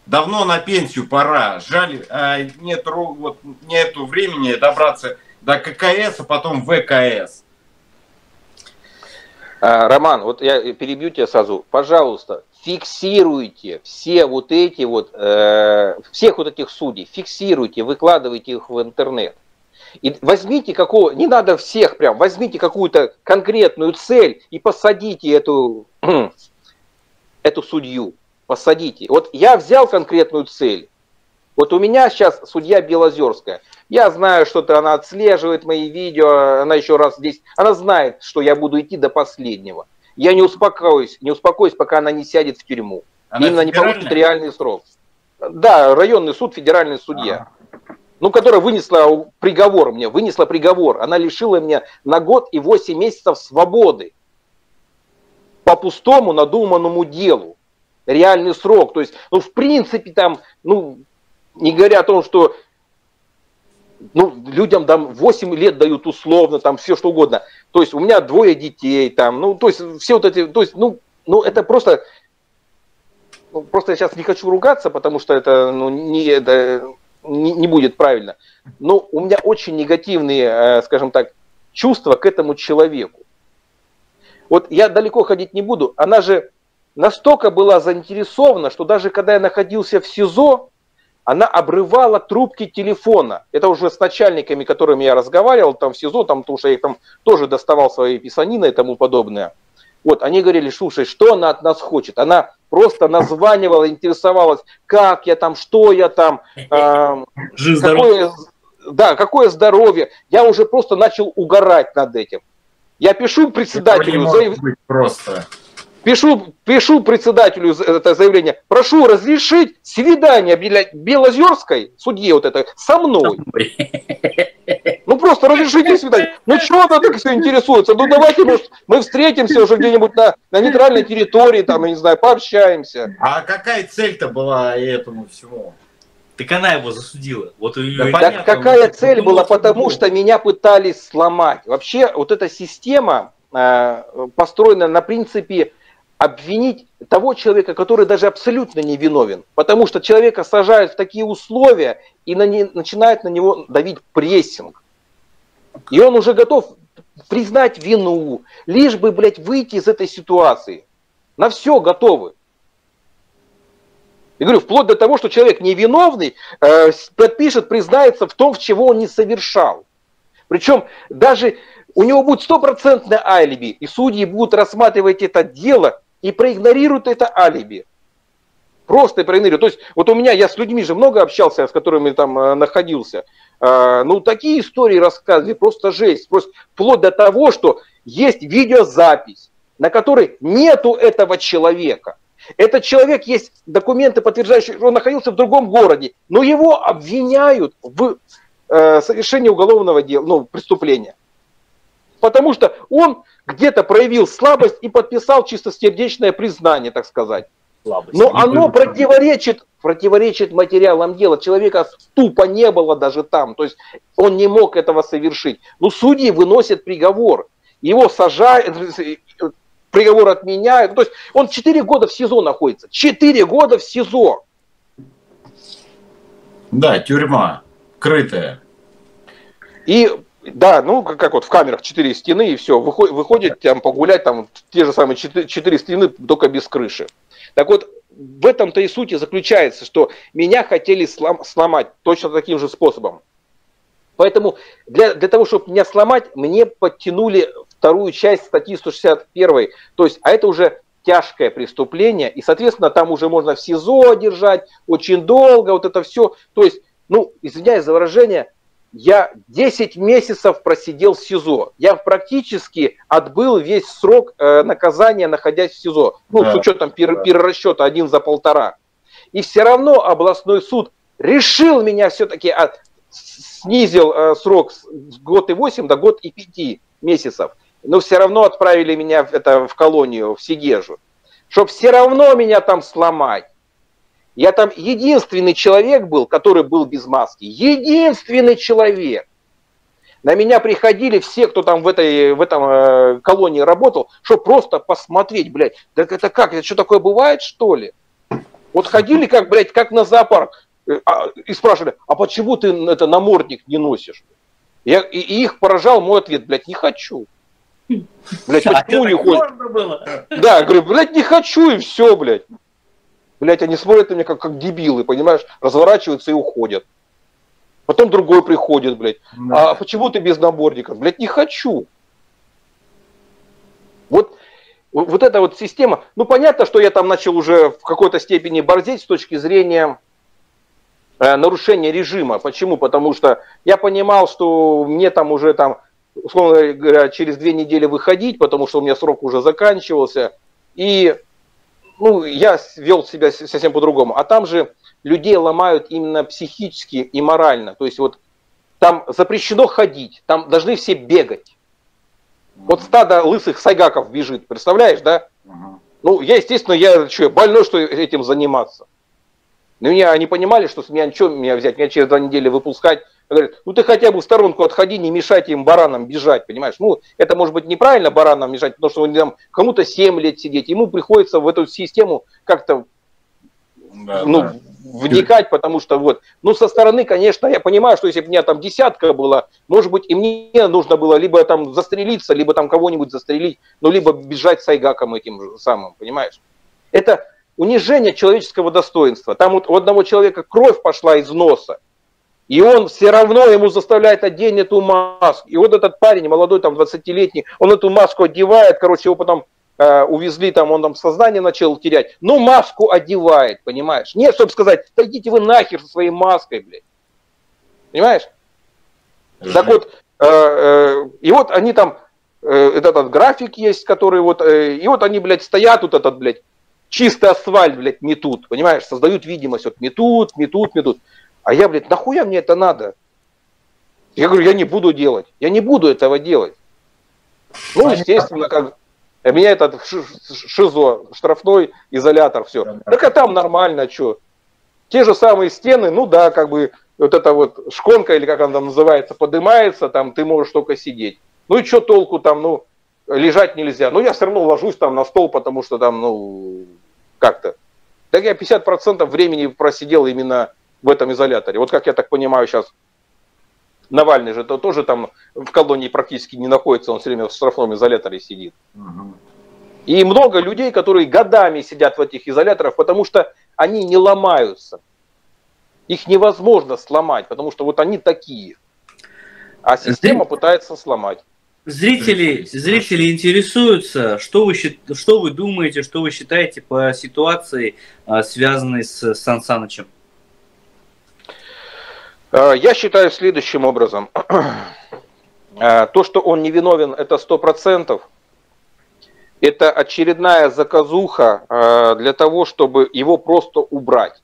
Давно на пенсию пора. Жаль, а, нет вот, нету времени добраться до ККС, а потом ВКС. А, Роман, вот я перебью тебя сразу. Пожалуйста, фиксируйте все вот эти вот, э, всех вот этих судей, фиксируйте, выкладывайте их в интернет. И возьмите какого, не надо всех прям, возьмите какую-то конкретную цель и посадите эту, эту судью. Посадите. Вот я взял конкретную цель. Вот у меня сейчас судья Белозерская. Я знаю, что-то она отслеживает мои видео, она еще раз здесь, она знает, что я буду идти до последнего. Я не успокоюсь, не успокоюсь, пока она не сядет в тюрьму. Она Именно не получит реальный срок. Да, районный суд, федеральный судья. А ну, которая вынесла приговор мне, вынесла приговор. Она лишила меня на год и 8 месяцев свободы по пустому надуманному делу. Реальный срок. То есть, ну, в принципе, там, ну, не говоря о том, что ну, людям там 8 лет дают условно, там все что угодно. То есть у меня двое детей, там, ну, то есть все вот эти, то есть, ну, ну это просто, ну, просто я сейчас не хочу ругаться, потому что это, ну, не, это, не, не будет правильно. Но у меня очень негативные, э, скажем так, чувства к этому человеку. Вот я далеко ходить не буду. Она же настолько была заинтересована, что даже когда я находился в СИЗО, она обрывала трубки телефона. Это уже с начальниками, которыми я разговаривал там в СИЗО, там, потому что я их там тоже доставал свои писанины и тому подобное. Вот, они говорили, слушай, что она от нас хочет? Она просто названивала, интересовалась, как я там, что я там, э, какое, да, какое здоровье. Я уже просто начал угорать над этим. Я пишу председателю заявление. Просто. Пишу, пишу председателю это заявление. Прошу разрешить свидание Белозерской, судье вот это, со мной. Ну просто разрешите свидание. Ну чего она так все интересуется? Ну давайте, может, мы встретимся уже где-нибудь на, на нейтральной территории, там, я не знаю, пообщаемся. А какая цель-то была этому всему? Так она его засудила. Вот да, так какая цель была? Потому что меня пытались сломать. Вообще вот эта система э, построена на принципе обвинить того человека, который даже абсолютно не виновен. Потому что человека сажают в такие условия и на не, начинают на него давить прессинг. И он уже готов признать вину, лишь бы, блядь, выйти из этой ситуации. На все готовы. И говорю, вплоть до того, что человек невиновный э, подпишет, признается в том, в чего он не совершал. Причем даже у него будет стопроцентное алиби, и судьи будут рассматривать это дело и проигнорируют это алиби. Просто проигнорируют. То есть вот у меня, я с людьми же много общался, с которыми там э, находился. Э, ну, такие истории рассказывали, просто жесть. Просто вплоть до того, что есть видеозапись, на которой нету этого человека. Этот человек, есть документы, подтверждающие, что он находился в другом городе, но его обвиняют в э, совершении уголовного дела, ну, преступления. Потому что он где-то проявил слабость и подписал чистосердечное признание, так сказать. Слабость. Но оно противоречит, противоречит материалам дела. Человека тупо не было даже там. То есть он не мог этого совершить. Но судьи выносят приговор. Его сажают, приговор отменяют. То есть он 4 года в СИЗО находится. 4 года в СИЗО. Да, тюрьма, крытая. И да, ну как, вот в камерах четыре стены и все, выходит, выходит там погулять, там те же самые четыре, стены, только без крыши. Так вот, в этом-то и сути заключается, что меня хотели слом, сломать точно таким же способом. Поэтому для, для того, чтобы меня сломать, мне подтянули вторую часть статьи 161. То есть, а это уже тяжкое преступление, и, соответственно, там уже можно в СИЗО держать очень долго, вот это все. То есть, ну, извиняюсь за выражение, я 10 месяцев просидел в СИЗО. Я практически отбыл весь срок э, наказания, находясь в СИЗО. Ну, да. с учетом пер, перерасчета один за полтора. И все равно областной суд решил меня все-таки, от, снизил э, срок с год и 8 до год и 5 месяцев. Но все равно отправили меня в, это, в колонию, в Сигежу. Чтобы все равно меня там сломать. Я там единственный человек был, который был без маски. Единственный человек. На меня приходили все, кто там в этой в этом э, колонии работал, чтобы просто посмотреть, блядь, так это как, это что такое бывает, что ли? Вот ходили, как, блядь, как на зоопарк, э, а, и спрашивали, а почему ты это намордник не носишь? Я, и, и их поражал мой ответ, блядь, не хочу. Блядь, почему не ходят? Да, говорю, блядь, не хочу, и все, блядь. Блять, они смотрят на меня как, как дебилы, понимаешь, разворачиваются и уходят. Потом другой приходит, блядь. Да. А почему ты без наборника? Блядь, не хочу. Вот, вот эта вот система. Ну, понятно, что я там начал уже в какой-то степени борзеть с точки зрения э, нарушения режима. Почему? Потому что я понимал, что мне там уже там, условно говоря, через две недели выходить, потому что у меня срок уже заканчивался. И ну, я вел себя совсем по-другому. А там же людей ломают именно психически и морально. То есть вот там запрещено ходить, там должны все бегать. Вот стадо лысых сайгаков бежит, представляешь, да? Ну, я, естественно, я что, больной, что этим заниматься. Но меня они понимали, что с меня ничего меня взять, меня через два недели выпускать, Говорит, ну ты хотя бы в сторонку отходи, не мешайте им баранам бежать, понимаешь? Ну, это может быть неправильно баранам бежать, потому что там кому-то 7 лет сидеть, ему приходится в эту систему как-то да, ну, да. вникать, потому что вот, ну, со стороны, конечно, я понимаю, что если бы у меня там десятка была, может быть, и мне нужно было либо там застрелиться, либо там кого-нибудь застрелить, ну, либо бежать с айгаком этим самым, понимаешь? Это унижение человеческого достоинства. Там вот у одного человека кровь пошла из носа, и он все равно ему заставляет одеть эту маску. И вот этот парень, молодой, там, 20-летний, он эту маску одевает, короче, его потом э, увезли, там, он там сознание начал терять. Ну, маску одевает, понимаешь? Нет, чтобы сказать, да идите вы нахер со своей маской, блядь. Понимаешь? Так вот, э, э, и вот они там э, этот график есть, который вот, э, и вот они, блядь, стоят, тут этот, блядь, чистый асфальт, блядь, метут, понимаешь, создают видимость, вот метут, метут, метут. А я, блядь, нахуя мне это надо? Я говорю, я не буду делать, я не буду этого делать. Ну, естественно, как меня этот ШИЗО, штрафной изолятор, все. Так а там нормально, что? Те же самые стены, ну да, как бы вот эта вот шконка, или как она там называется, поднимается, там ты можешь только сидеть. Ну и что толку там, ну, лежать нельзя. Ну я все равно ложусь там на стол, потому что там, ну, как-то. Так я 50% времени просидел именно в этом изоляторе. Вот как я так понимаю сейчас, Навальный же то тоже там в колонии практически не находится, он все время в штрафном изоляторе сидит. И много людей, которые годами сидят в этих изоляторах, потому что они не ломаются. Их невозможно сломать, потому что вот они такие. А система пытается сломать. Зрители, зрители интересуются, что вы, что вы думаете, что вы считаете по ситуации, а, связанной с Сан Санычем? А, я считаю следующим образом. А, то, что он невиновен, это сто процентов. Это очередная заказуха для того, чтобы его просто убрать.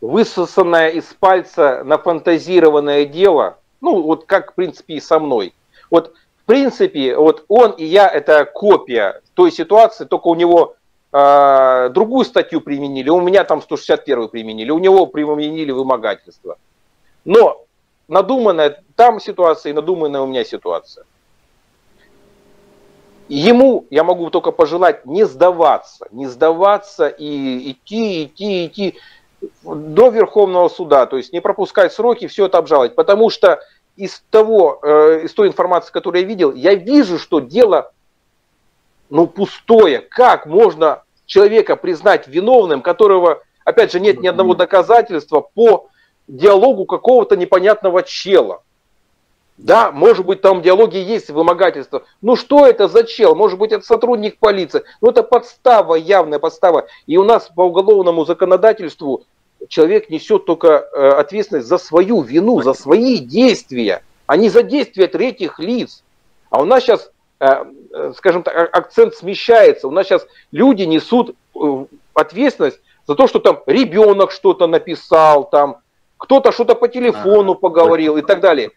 Высосанное из пальца нафантазированное дело, ну вот как в принципе и со мной. Вот в принципе, вот он и я это копия той ситуации, только у него э, другую статью применили, у меня там 161 применили, у него применили вымогательство. Но надуманная там ситуация и надуманная у меня ситуация. Ему я могу только пожелать не сдаваться, не сдаваться и идти, идти, идти до Верховного суда, то есть не пропускать сроки, все это обжаловать, потому что из того, э, из той информации, которую я видел, я вижу, что дело ну, пустое. Как можно человека признать виновным, которого, опять же, нет ни одного доказательства по диалогу какого-то непонятного чела? Да, может быть, там в диалоге есть вымогательство. Ну что это за чел? Может быть, это сотрудник полиции. Ну это подстава, явная подстава. И у нас по уголовному законодательству человек несет только э, ответственность за свою вину, за свои действия, а не за действия третьих лиц. А у нас сейчас, э, э, скажем так, а, акцент смещается. У нас сейчас люди несут ответственность за то, что там ребенок что-то написал, там кто-то что-то по телефону поговорил и так далее.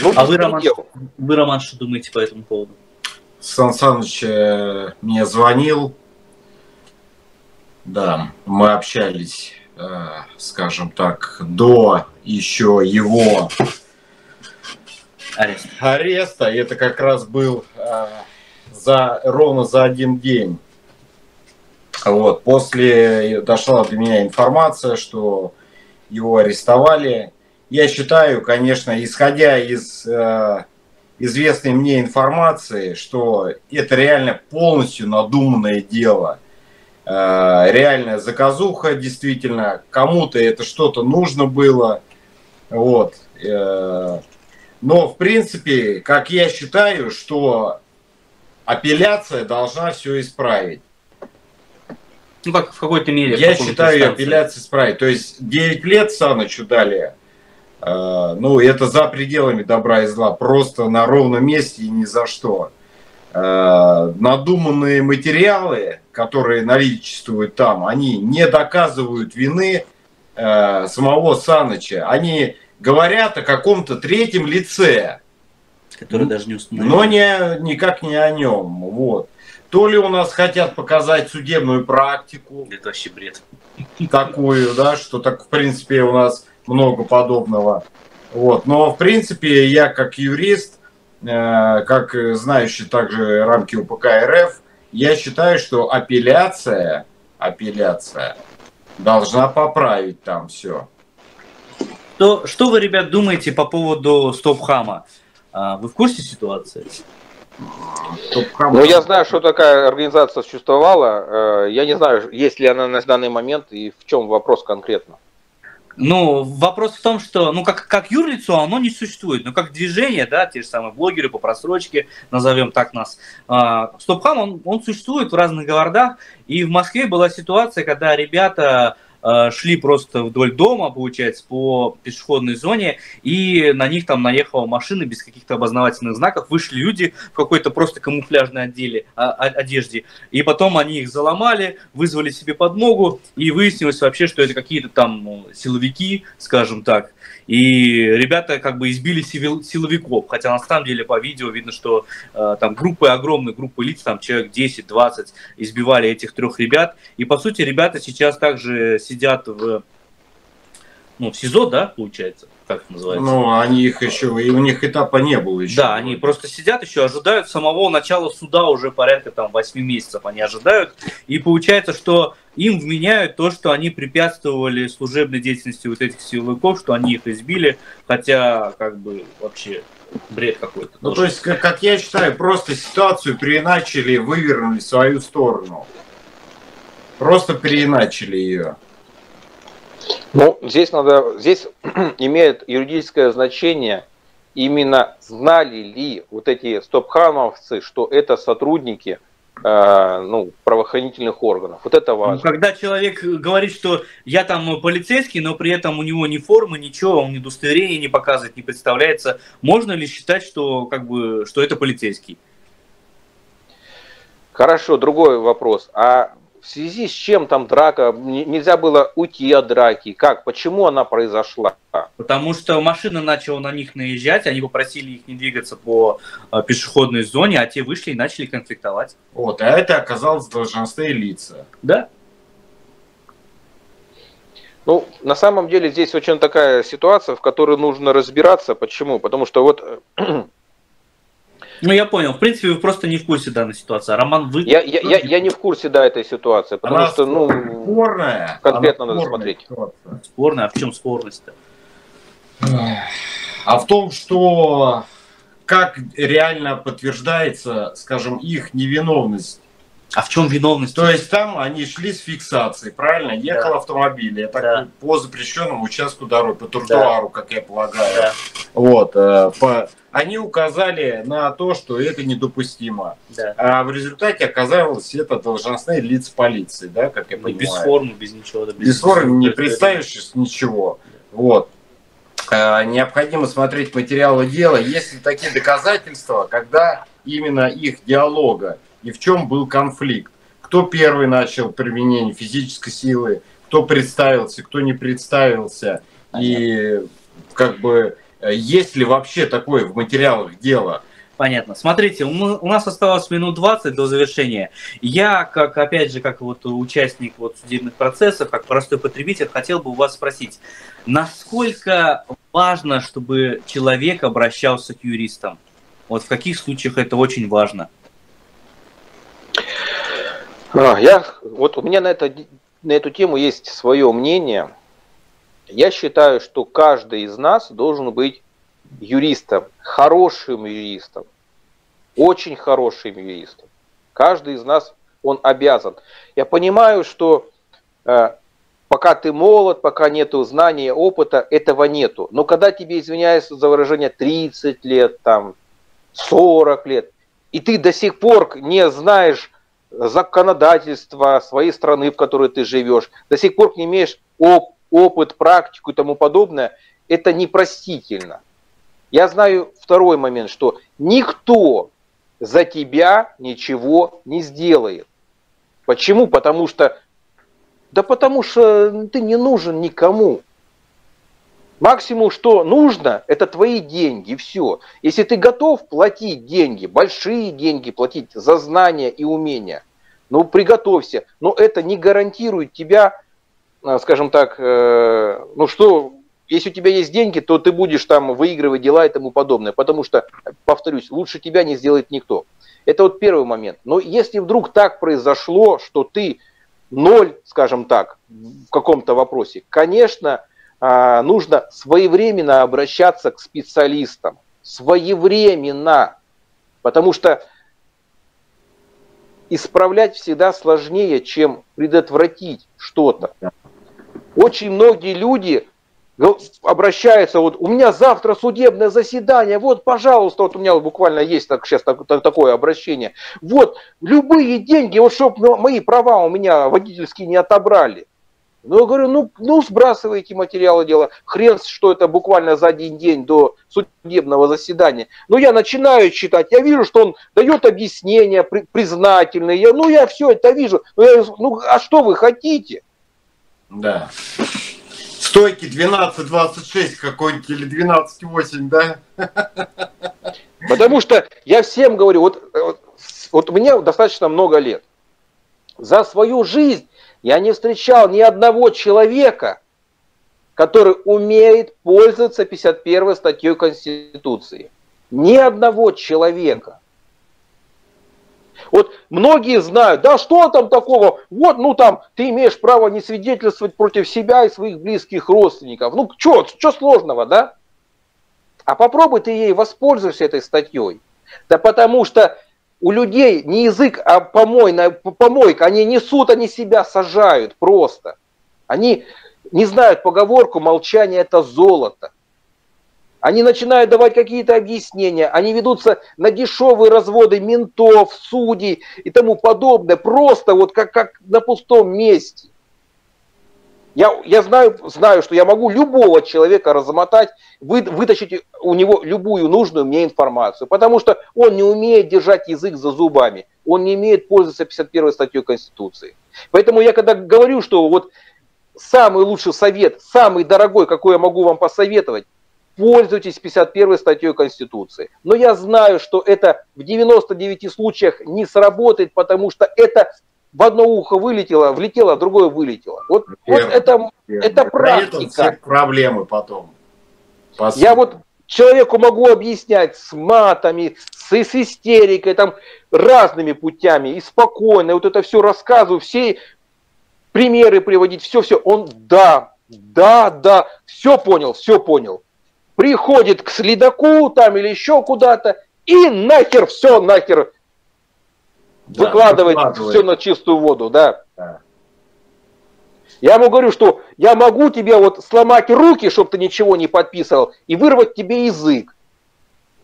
Ну, а вы Роман, вы, Роман, что думаете по этому поводу? Сан Саныч мне звонил, да, мы общались, э, скажем так, до еще его Арест. ареста. Это как раз был э, за, ровно за один день. Вот, после дошла до меня информация, что его арестовали. Я считаю, конечно, исходя из э, известной мне информации, что это реально полностью надуманное дело – Э, реальная заказуха, действительно, кому-то это что-то нужно было, вот. Э, но, в принципе, как я считаю, что апелляция должна все исправить. Ну, как в какой-то мере. Я считаю, апелляция исправить. То есть 9 лет Санычу дали, э, ну, это за пределами добра и зла, просто на ровном месте и ни за что. Э, надуманные материалы, которые наличествуют там, они не доказывают вины э, самого Саныча. Они говорят о каком-то третьем лице. Который даже не установлен. Но не, никак не о нем. Вот. То ли у нас хотят показать судебную практику. Это вообще бред. Такую, да, что так, в принципе, у нас много подобного. Вот. Но, в принципе, я как юрист, Э, как знающий также рамки УПК РФ, я считаю, что апелляция, апелляция должна поправить там все. То, что вы, ребят, думаете по поводу Стопхама? А, вы в курсе ситуации? Ну, я знаю, что такая организация существовала. Э, я не знаю, есть ли она на данный момент и в чем вопрос конкретно. Ну, вопрос в том, что, ну, как, как юрлицо оно не существует, но как движение, да, те же самые блогеры по просрочке, назовем так нас, э, Стопхам, он, он существует в разных городах, и в Москве была ситуация, когда ребята шли просто вдоль дома, получается, по пешеходной зоне, и на них там наехала машина без каких-то обознавательных знаков, вышли люди в какой-то просто камуфляжной отделе, а, одежде, и потом они их заломали, вызвали себе подмогу, и выяснилось вообще, что это какие-то там ну, силовики, скажем так, и ребята как бы избили силовиков, хотя на самом деле по видео видно, что э, там группы, огромные группы лиц, там человек 10-20 избивали этих трех ребят. И по сути ребята сейчас также сидят в, ну, в СИЗО, да, получается? как это называется? Ну, они их еще, и у них этапа не было еще. Да, они просто сидят еще, ожидают самого начала суда уже порядка там 8 месяцев они ожидают. И получается, что им вменяют то, что они препятствовали служебной деятельности вот этих силовиков, что они их избили, хотя как бы вообще бред какой-то. Ну, то есть, как, как я считаю, просто ситуацию переначали, вывернули в свою сторону. Просто переначали ее. Ну, здесь надо, здесь имеет юридическое значение именно знали ли вот эти стопхамовцы, что это сотрудники э, ну, правоохранительных органов. Вот это важно. Ну, когда человек говорит, что я там полицейский, но при этом у него ни формы, ничего, он ни удостоверения не показывает, не представляется, можно ли считать, что, как бы, что это полицейский? Хорошо, другой вопрос. А в связи с чем там драка, нельзя было уйти от драки, как, почему она произошла? Потому что машина начала на них наезжать, они попросили их не двигаться по э, пешеходной зоне, а те вышли и начали конфликтовать. Вот, а это оказалось должностные лица. Да. Ну, на самом деле здесь очень такая ситуация, в которой нужно разбираться. Почему? Потому что вот Ну, я понял. В принципе, вы просто не в курсе данной ситуации. Роман, вы... Я, я, я, я не в курсе, да, этой ситуации, потому Она что, ну, спорная. конкретно Она надо смотреть. Ситуация. Спорная? А в чем спорность-то? А в том, что как реально подтверждается, скажем, их невиновность а в чем виновность? То есть там они шли с фиксацией, правильно? Ехал да. автомобиль, это да. по запрещенному участку дороги, по тротуару, да. как я полагаю. Да. Вот, э, по... Они указали на то, что это недопустимо. Да. А в результате оказалось это должностные лица полиции, да, как я ну, понимаю. Без формы, без ничего. Да, без, без формы, не представившись ничего. Вот. Э, необходимо смотреть материалы дела. Есть ли такие доказательства, когда именно их диалога и в чем был конфликт. Кто первый начал применение физической силы, кто представился, кто не представился. И как бы э, есть ли вообще такое в материалах дела? Понятно. Смотрите, у нас осталось минут 20 до завершения. Я, как, опять же, как вот участник вот судебных процессов, как простой потребитель, хотел бы у вас спросить, насколько важно, чтобы человек обращался к юристам? Вот в каких случаях это очень важно? А, я, вот у меня на, это, на эту тему есть свое мнение. Я считаю, что каждый из нас должен быть юристом, хорошим юристом, очень хорошим юристом. Каждый из нас, он обязан. Я понимаю, что э, пока ты молод, пока нету знания, опыта, этого нету. Но когда тебе, извиняюсь за выражение, 30 лет, там, 40 лет, и ты до сих пор не знаешь законодательства своей страны, в которой ты живешь, до сих пор не имеешь оп опыт, практику и тому подобное, это непростительно. Я знаю второй момент, что никто за тебя ничего не сделает. Почему? Потому что, да потому что ты не нужен никому. Максимум, что нужно, это твои деньги, все. Если ты готов платить деньги, большие деньги платить за знания и умения, ну приготовься. Но это не гарантирует тебя, э, скажем так, э, ну что, если у тебя есть деньги, то ты будешь там выигрывать дела и тому подобное. Потому что, повторюсь, лучше тебя не сделает никто. Это вот первый момент. Но если вдруг так произошло, что ты ноль, скажем так, в каком-то вопросе, конечно, а, нужно своевременно обращаться к специалистам. Своевременно. Потому что исправлять всегда сложнее, чем предотвратить что-то. Очень многие люди обращаются, вот у меня завтра судебное заседание, вот, пожалуйста, вот у меня буквально есть так, сейчас так, так, такое обращение, вот, любые деньги, вот чтобы мои права у меня водительские не отобрали. Ну, я говорю, ну, ну сбрасывайте материалы дела. Хрен, что это буквально за один день до судебного заседания. Но я начинаю читать, я вижу, что он дает объяснения при, признательные. Я, ну, я все это вижу. Ну, я, ну, а что вы хотите? Да. Стойки 12.26 какой-нибудь или 12.8, да? Потому что я всем говорю, вот, вот, вот мне достаточно много лет. За свою жизнь я не встречал ни одного человека, который умеет пользоваться 51 статьей Конституции. Ни одного человека. Вот многие знают, да что там такого, вот, ну там, ты имеешь право не свидетельствовать против себя и своих близких родственников. Ну, что, сложного, да? А попробуй ты ей воспользуйся этой статьей. Да потому что у людей не язык, а помойная, помойка. Они несут, они себя сажают просто. Они не знают поговорку «молчание – это золото». Они начинают давать какие-то объяснения, они ведутся на дешевые разводы ментов, судей и тому подобное, просто вот как, как на пустом месте. Я, я знаю, знаю, что я могу любого человека размотать, вы, вытащить у него любую нужную мне информацию, потому что он не умеет держать язык за зубами, он не умеет пользоваться 51 статьей Конституции. Поэтому я когда говорю, что вот самый лучший совет, самый дорогой, какой я могу вам посоветовать, пользуйтесь 51 статьей Конституции. Но я знаю, что это в 99 случаях не сработает, потому что это в одно ухо вылетело, влетело, а другое вылетело. Вот, вот это, это практика. Это проблемы потом. Я вот человеку могу объяснять с матами, с, с истерикой, там, разными путями, и спокойно, вот это все рассказываю, все примеры приводить, все-все. Он, да, да, да, все понял, все понял. Приходит к следаку там или еще куда-то, и нахер все, нахер да, выкладывает, выкладывает все на чистую воду, да. да. Я ему говорю, что я могу тебе вот сломать руки, чтобы ты ничего не подписывал, и вырвать тебе язык.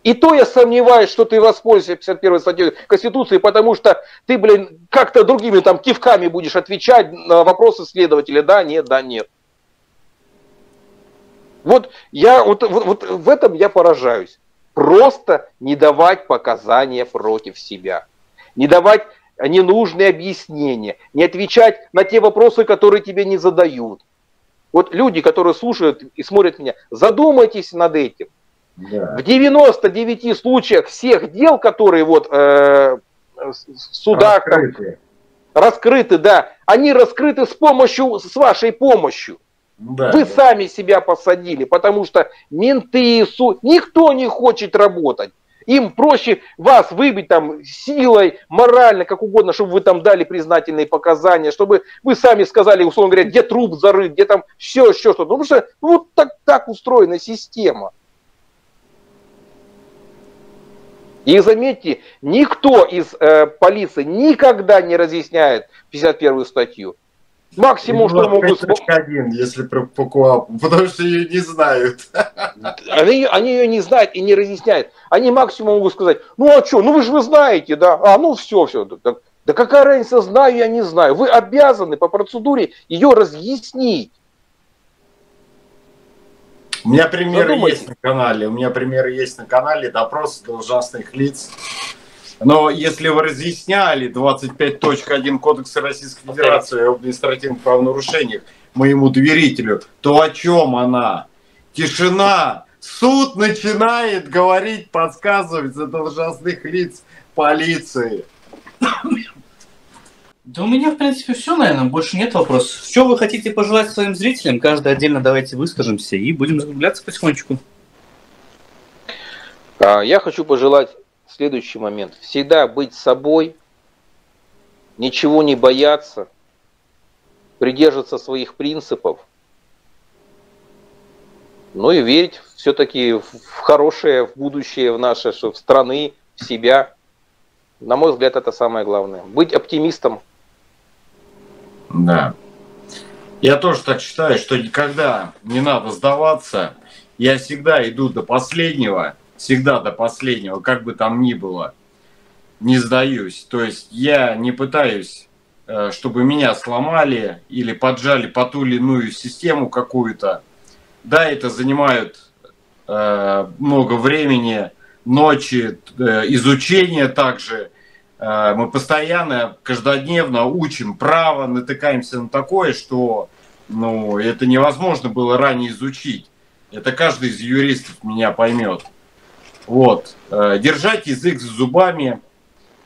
И то я сомневаюсь, что ты воспользуешься 51 статьей Конституции, потому что ты, блин, как-то другими там кивками будешь отвечать на вопросы следователя. Да, нет, да, нет. Вот я вот, вот, вот в этом я поражаюсь. Просто не давать показания против себя не давать ненужные объяснения, не отвечать на те вопросы, которые тебе не задают. Вот люди, которые слушают и смотрят меня, задумайтесь над этим. Да. В 99 случаях всех дел, которые вот э, в судах раскрыты. Там, раскрыты, да, они раскрыты с помощью, с вашей помощью. Да, Вы да. сами себя посадили, потому что менты, суд, никто не хочет работать. Им проще вас выбить там силой, морально, как угодно, чтобы вы там дали признательные показания, чтобы вы сами сказали, условно говоря, где труп зарыт, где там все, еще что-то. Ну, потому что ну, вот так, так устроена система. И заметьте, никто из э, полиции никогда не разъясняет 51 статью. Максимум, что могут... один, если про Пакуапу, потому что ее не знают. Они, они ее не знают и не разъясняют. Они максимум могут сказать, ну а что, ну вы же вы знаете, да, а ну все, все. Да, да какая разница, знаю я, не знаю. Вы обязаны по процедуре ее разъяснить. У меня примеры Задумайте. есть на канале. У меня примеры есть на канале допросы должностных лиц но если вы разъясняли 25.1 Кодекса Российской Федерации об административных правонарушениях моему доверителю, то о чем она? Тишина. Суд начинает говорить, подсказывать за должностных лиц полиции. Да у меня, в принципе, все, наверное, больше нет вопросов. Что вы хотите пожелать своим зрителям? Каждый отдельно давайте выскажемся и будем закругляться потихонечку. А, я хочу пожелать следующий момент. Всегда быть собой, ничего не бояться, придерживаться своих принципов, ну и верить все-таки в хорошее, в будущее, в наше, в страны, в себя. На мой взгляд, это самое главное. Быть оптимистом. Да. Я тоже так считаю, что никогда не надо сдаваться. Я всегда иду до последнего всегда до последнего, как бы там ни было, не сдаюсь. То есть я не пытаюсь э, чтобы меня сломали или поджали по ту или иную систему какую-то. Да, это занимает э, много времени, ночи, э, изучения также. Мы постоянно, каждодневно учим право, натыкаемся на такое, что ну, это невозможно было ранее изучить. Это каждый из юристов меня поймет. Вот. Э, держать язык за зубами,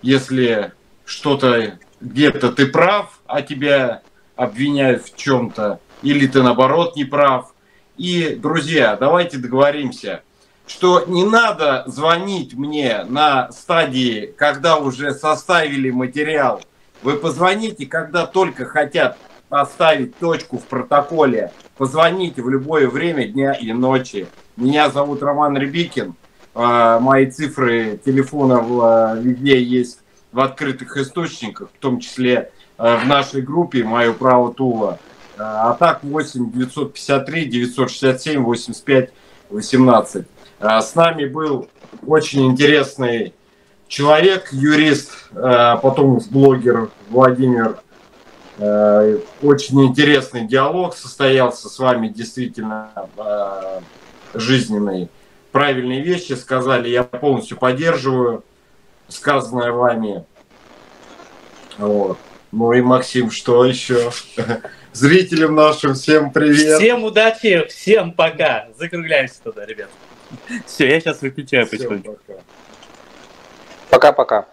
если что-то где-то ты прав, а тебя обвиняют в чем-то, или ты наоборот не прав. И, друзья, давайте договоримся, что не надо звонить мне на стадии, когда уже составили материал. Вы позвоните, когда только хотят поставить точку в протоколе. Позвоните в любое время дня и ночи. Меня зовут Роман Рябикин. А, мои цифры телефона а, везде есть в открытых источниках, в том числе а, в нашей группе «Мое право Тула». А так 8 953 967 85 18. С нами был очень интересный человек, юрист, потом блогер Владимир очень интересный диалог состоялся с вами, действительно жизненный. Правильные вещи сказали, я полностью поддерживаю сказанное вами. Вот. Ну и Максим, что еще? Зрителям нашим всем привет. Всем удачи, всем пока. Закругляемся туда, ребят. Все, я сейчас выключаю потихоньку. Пока-пока.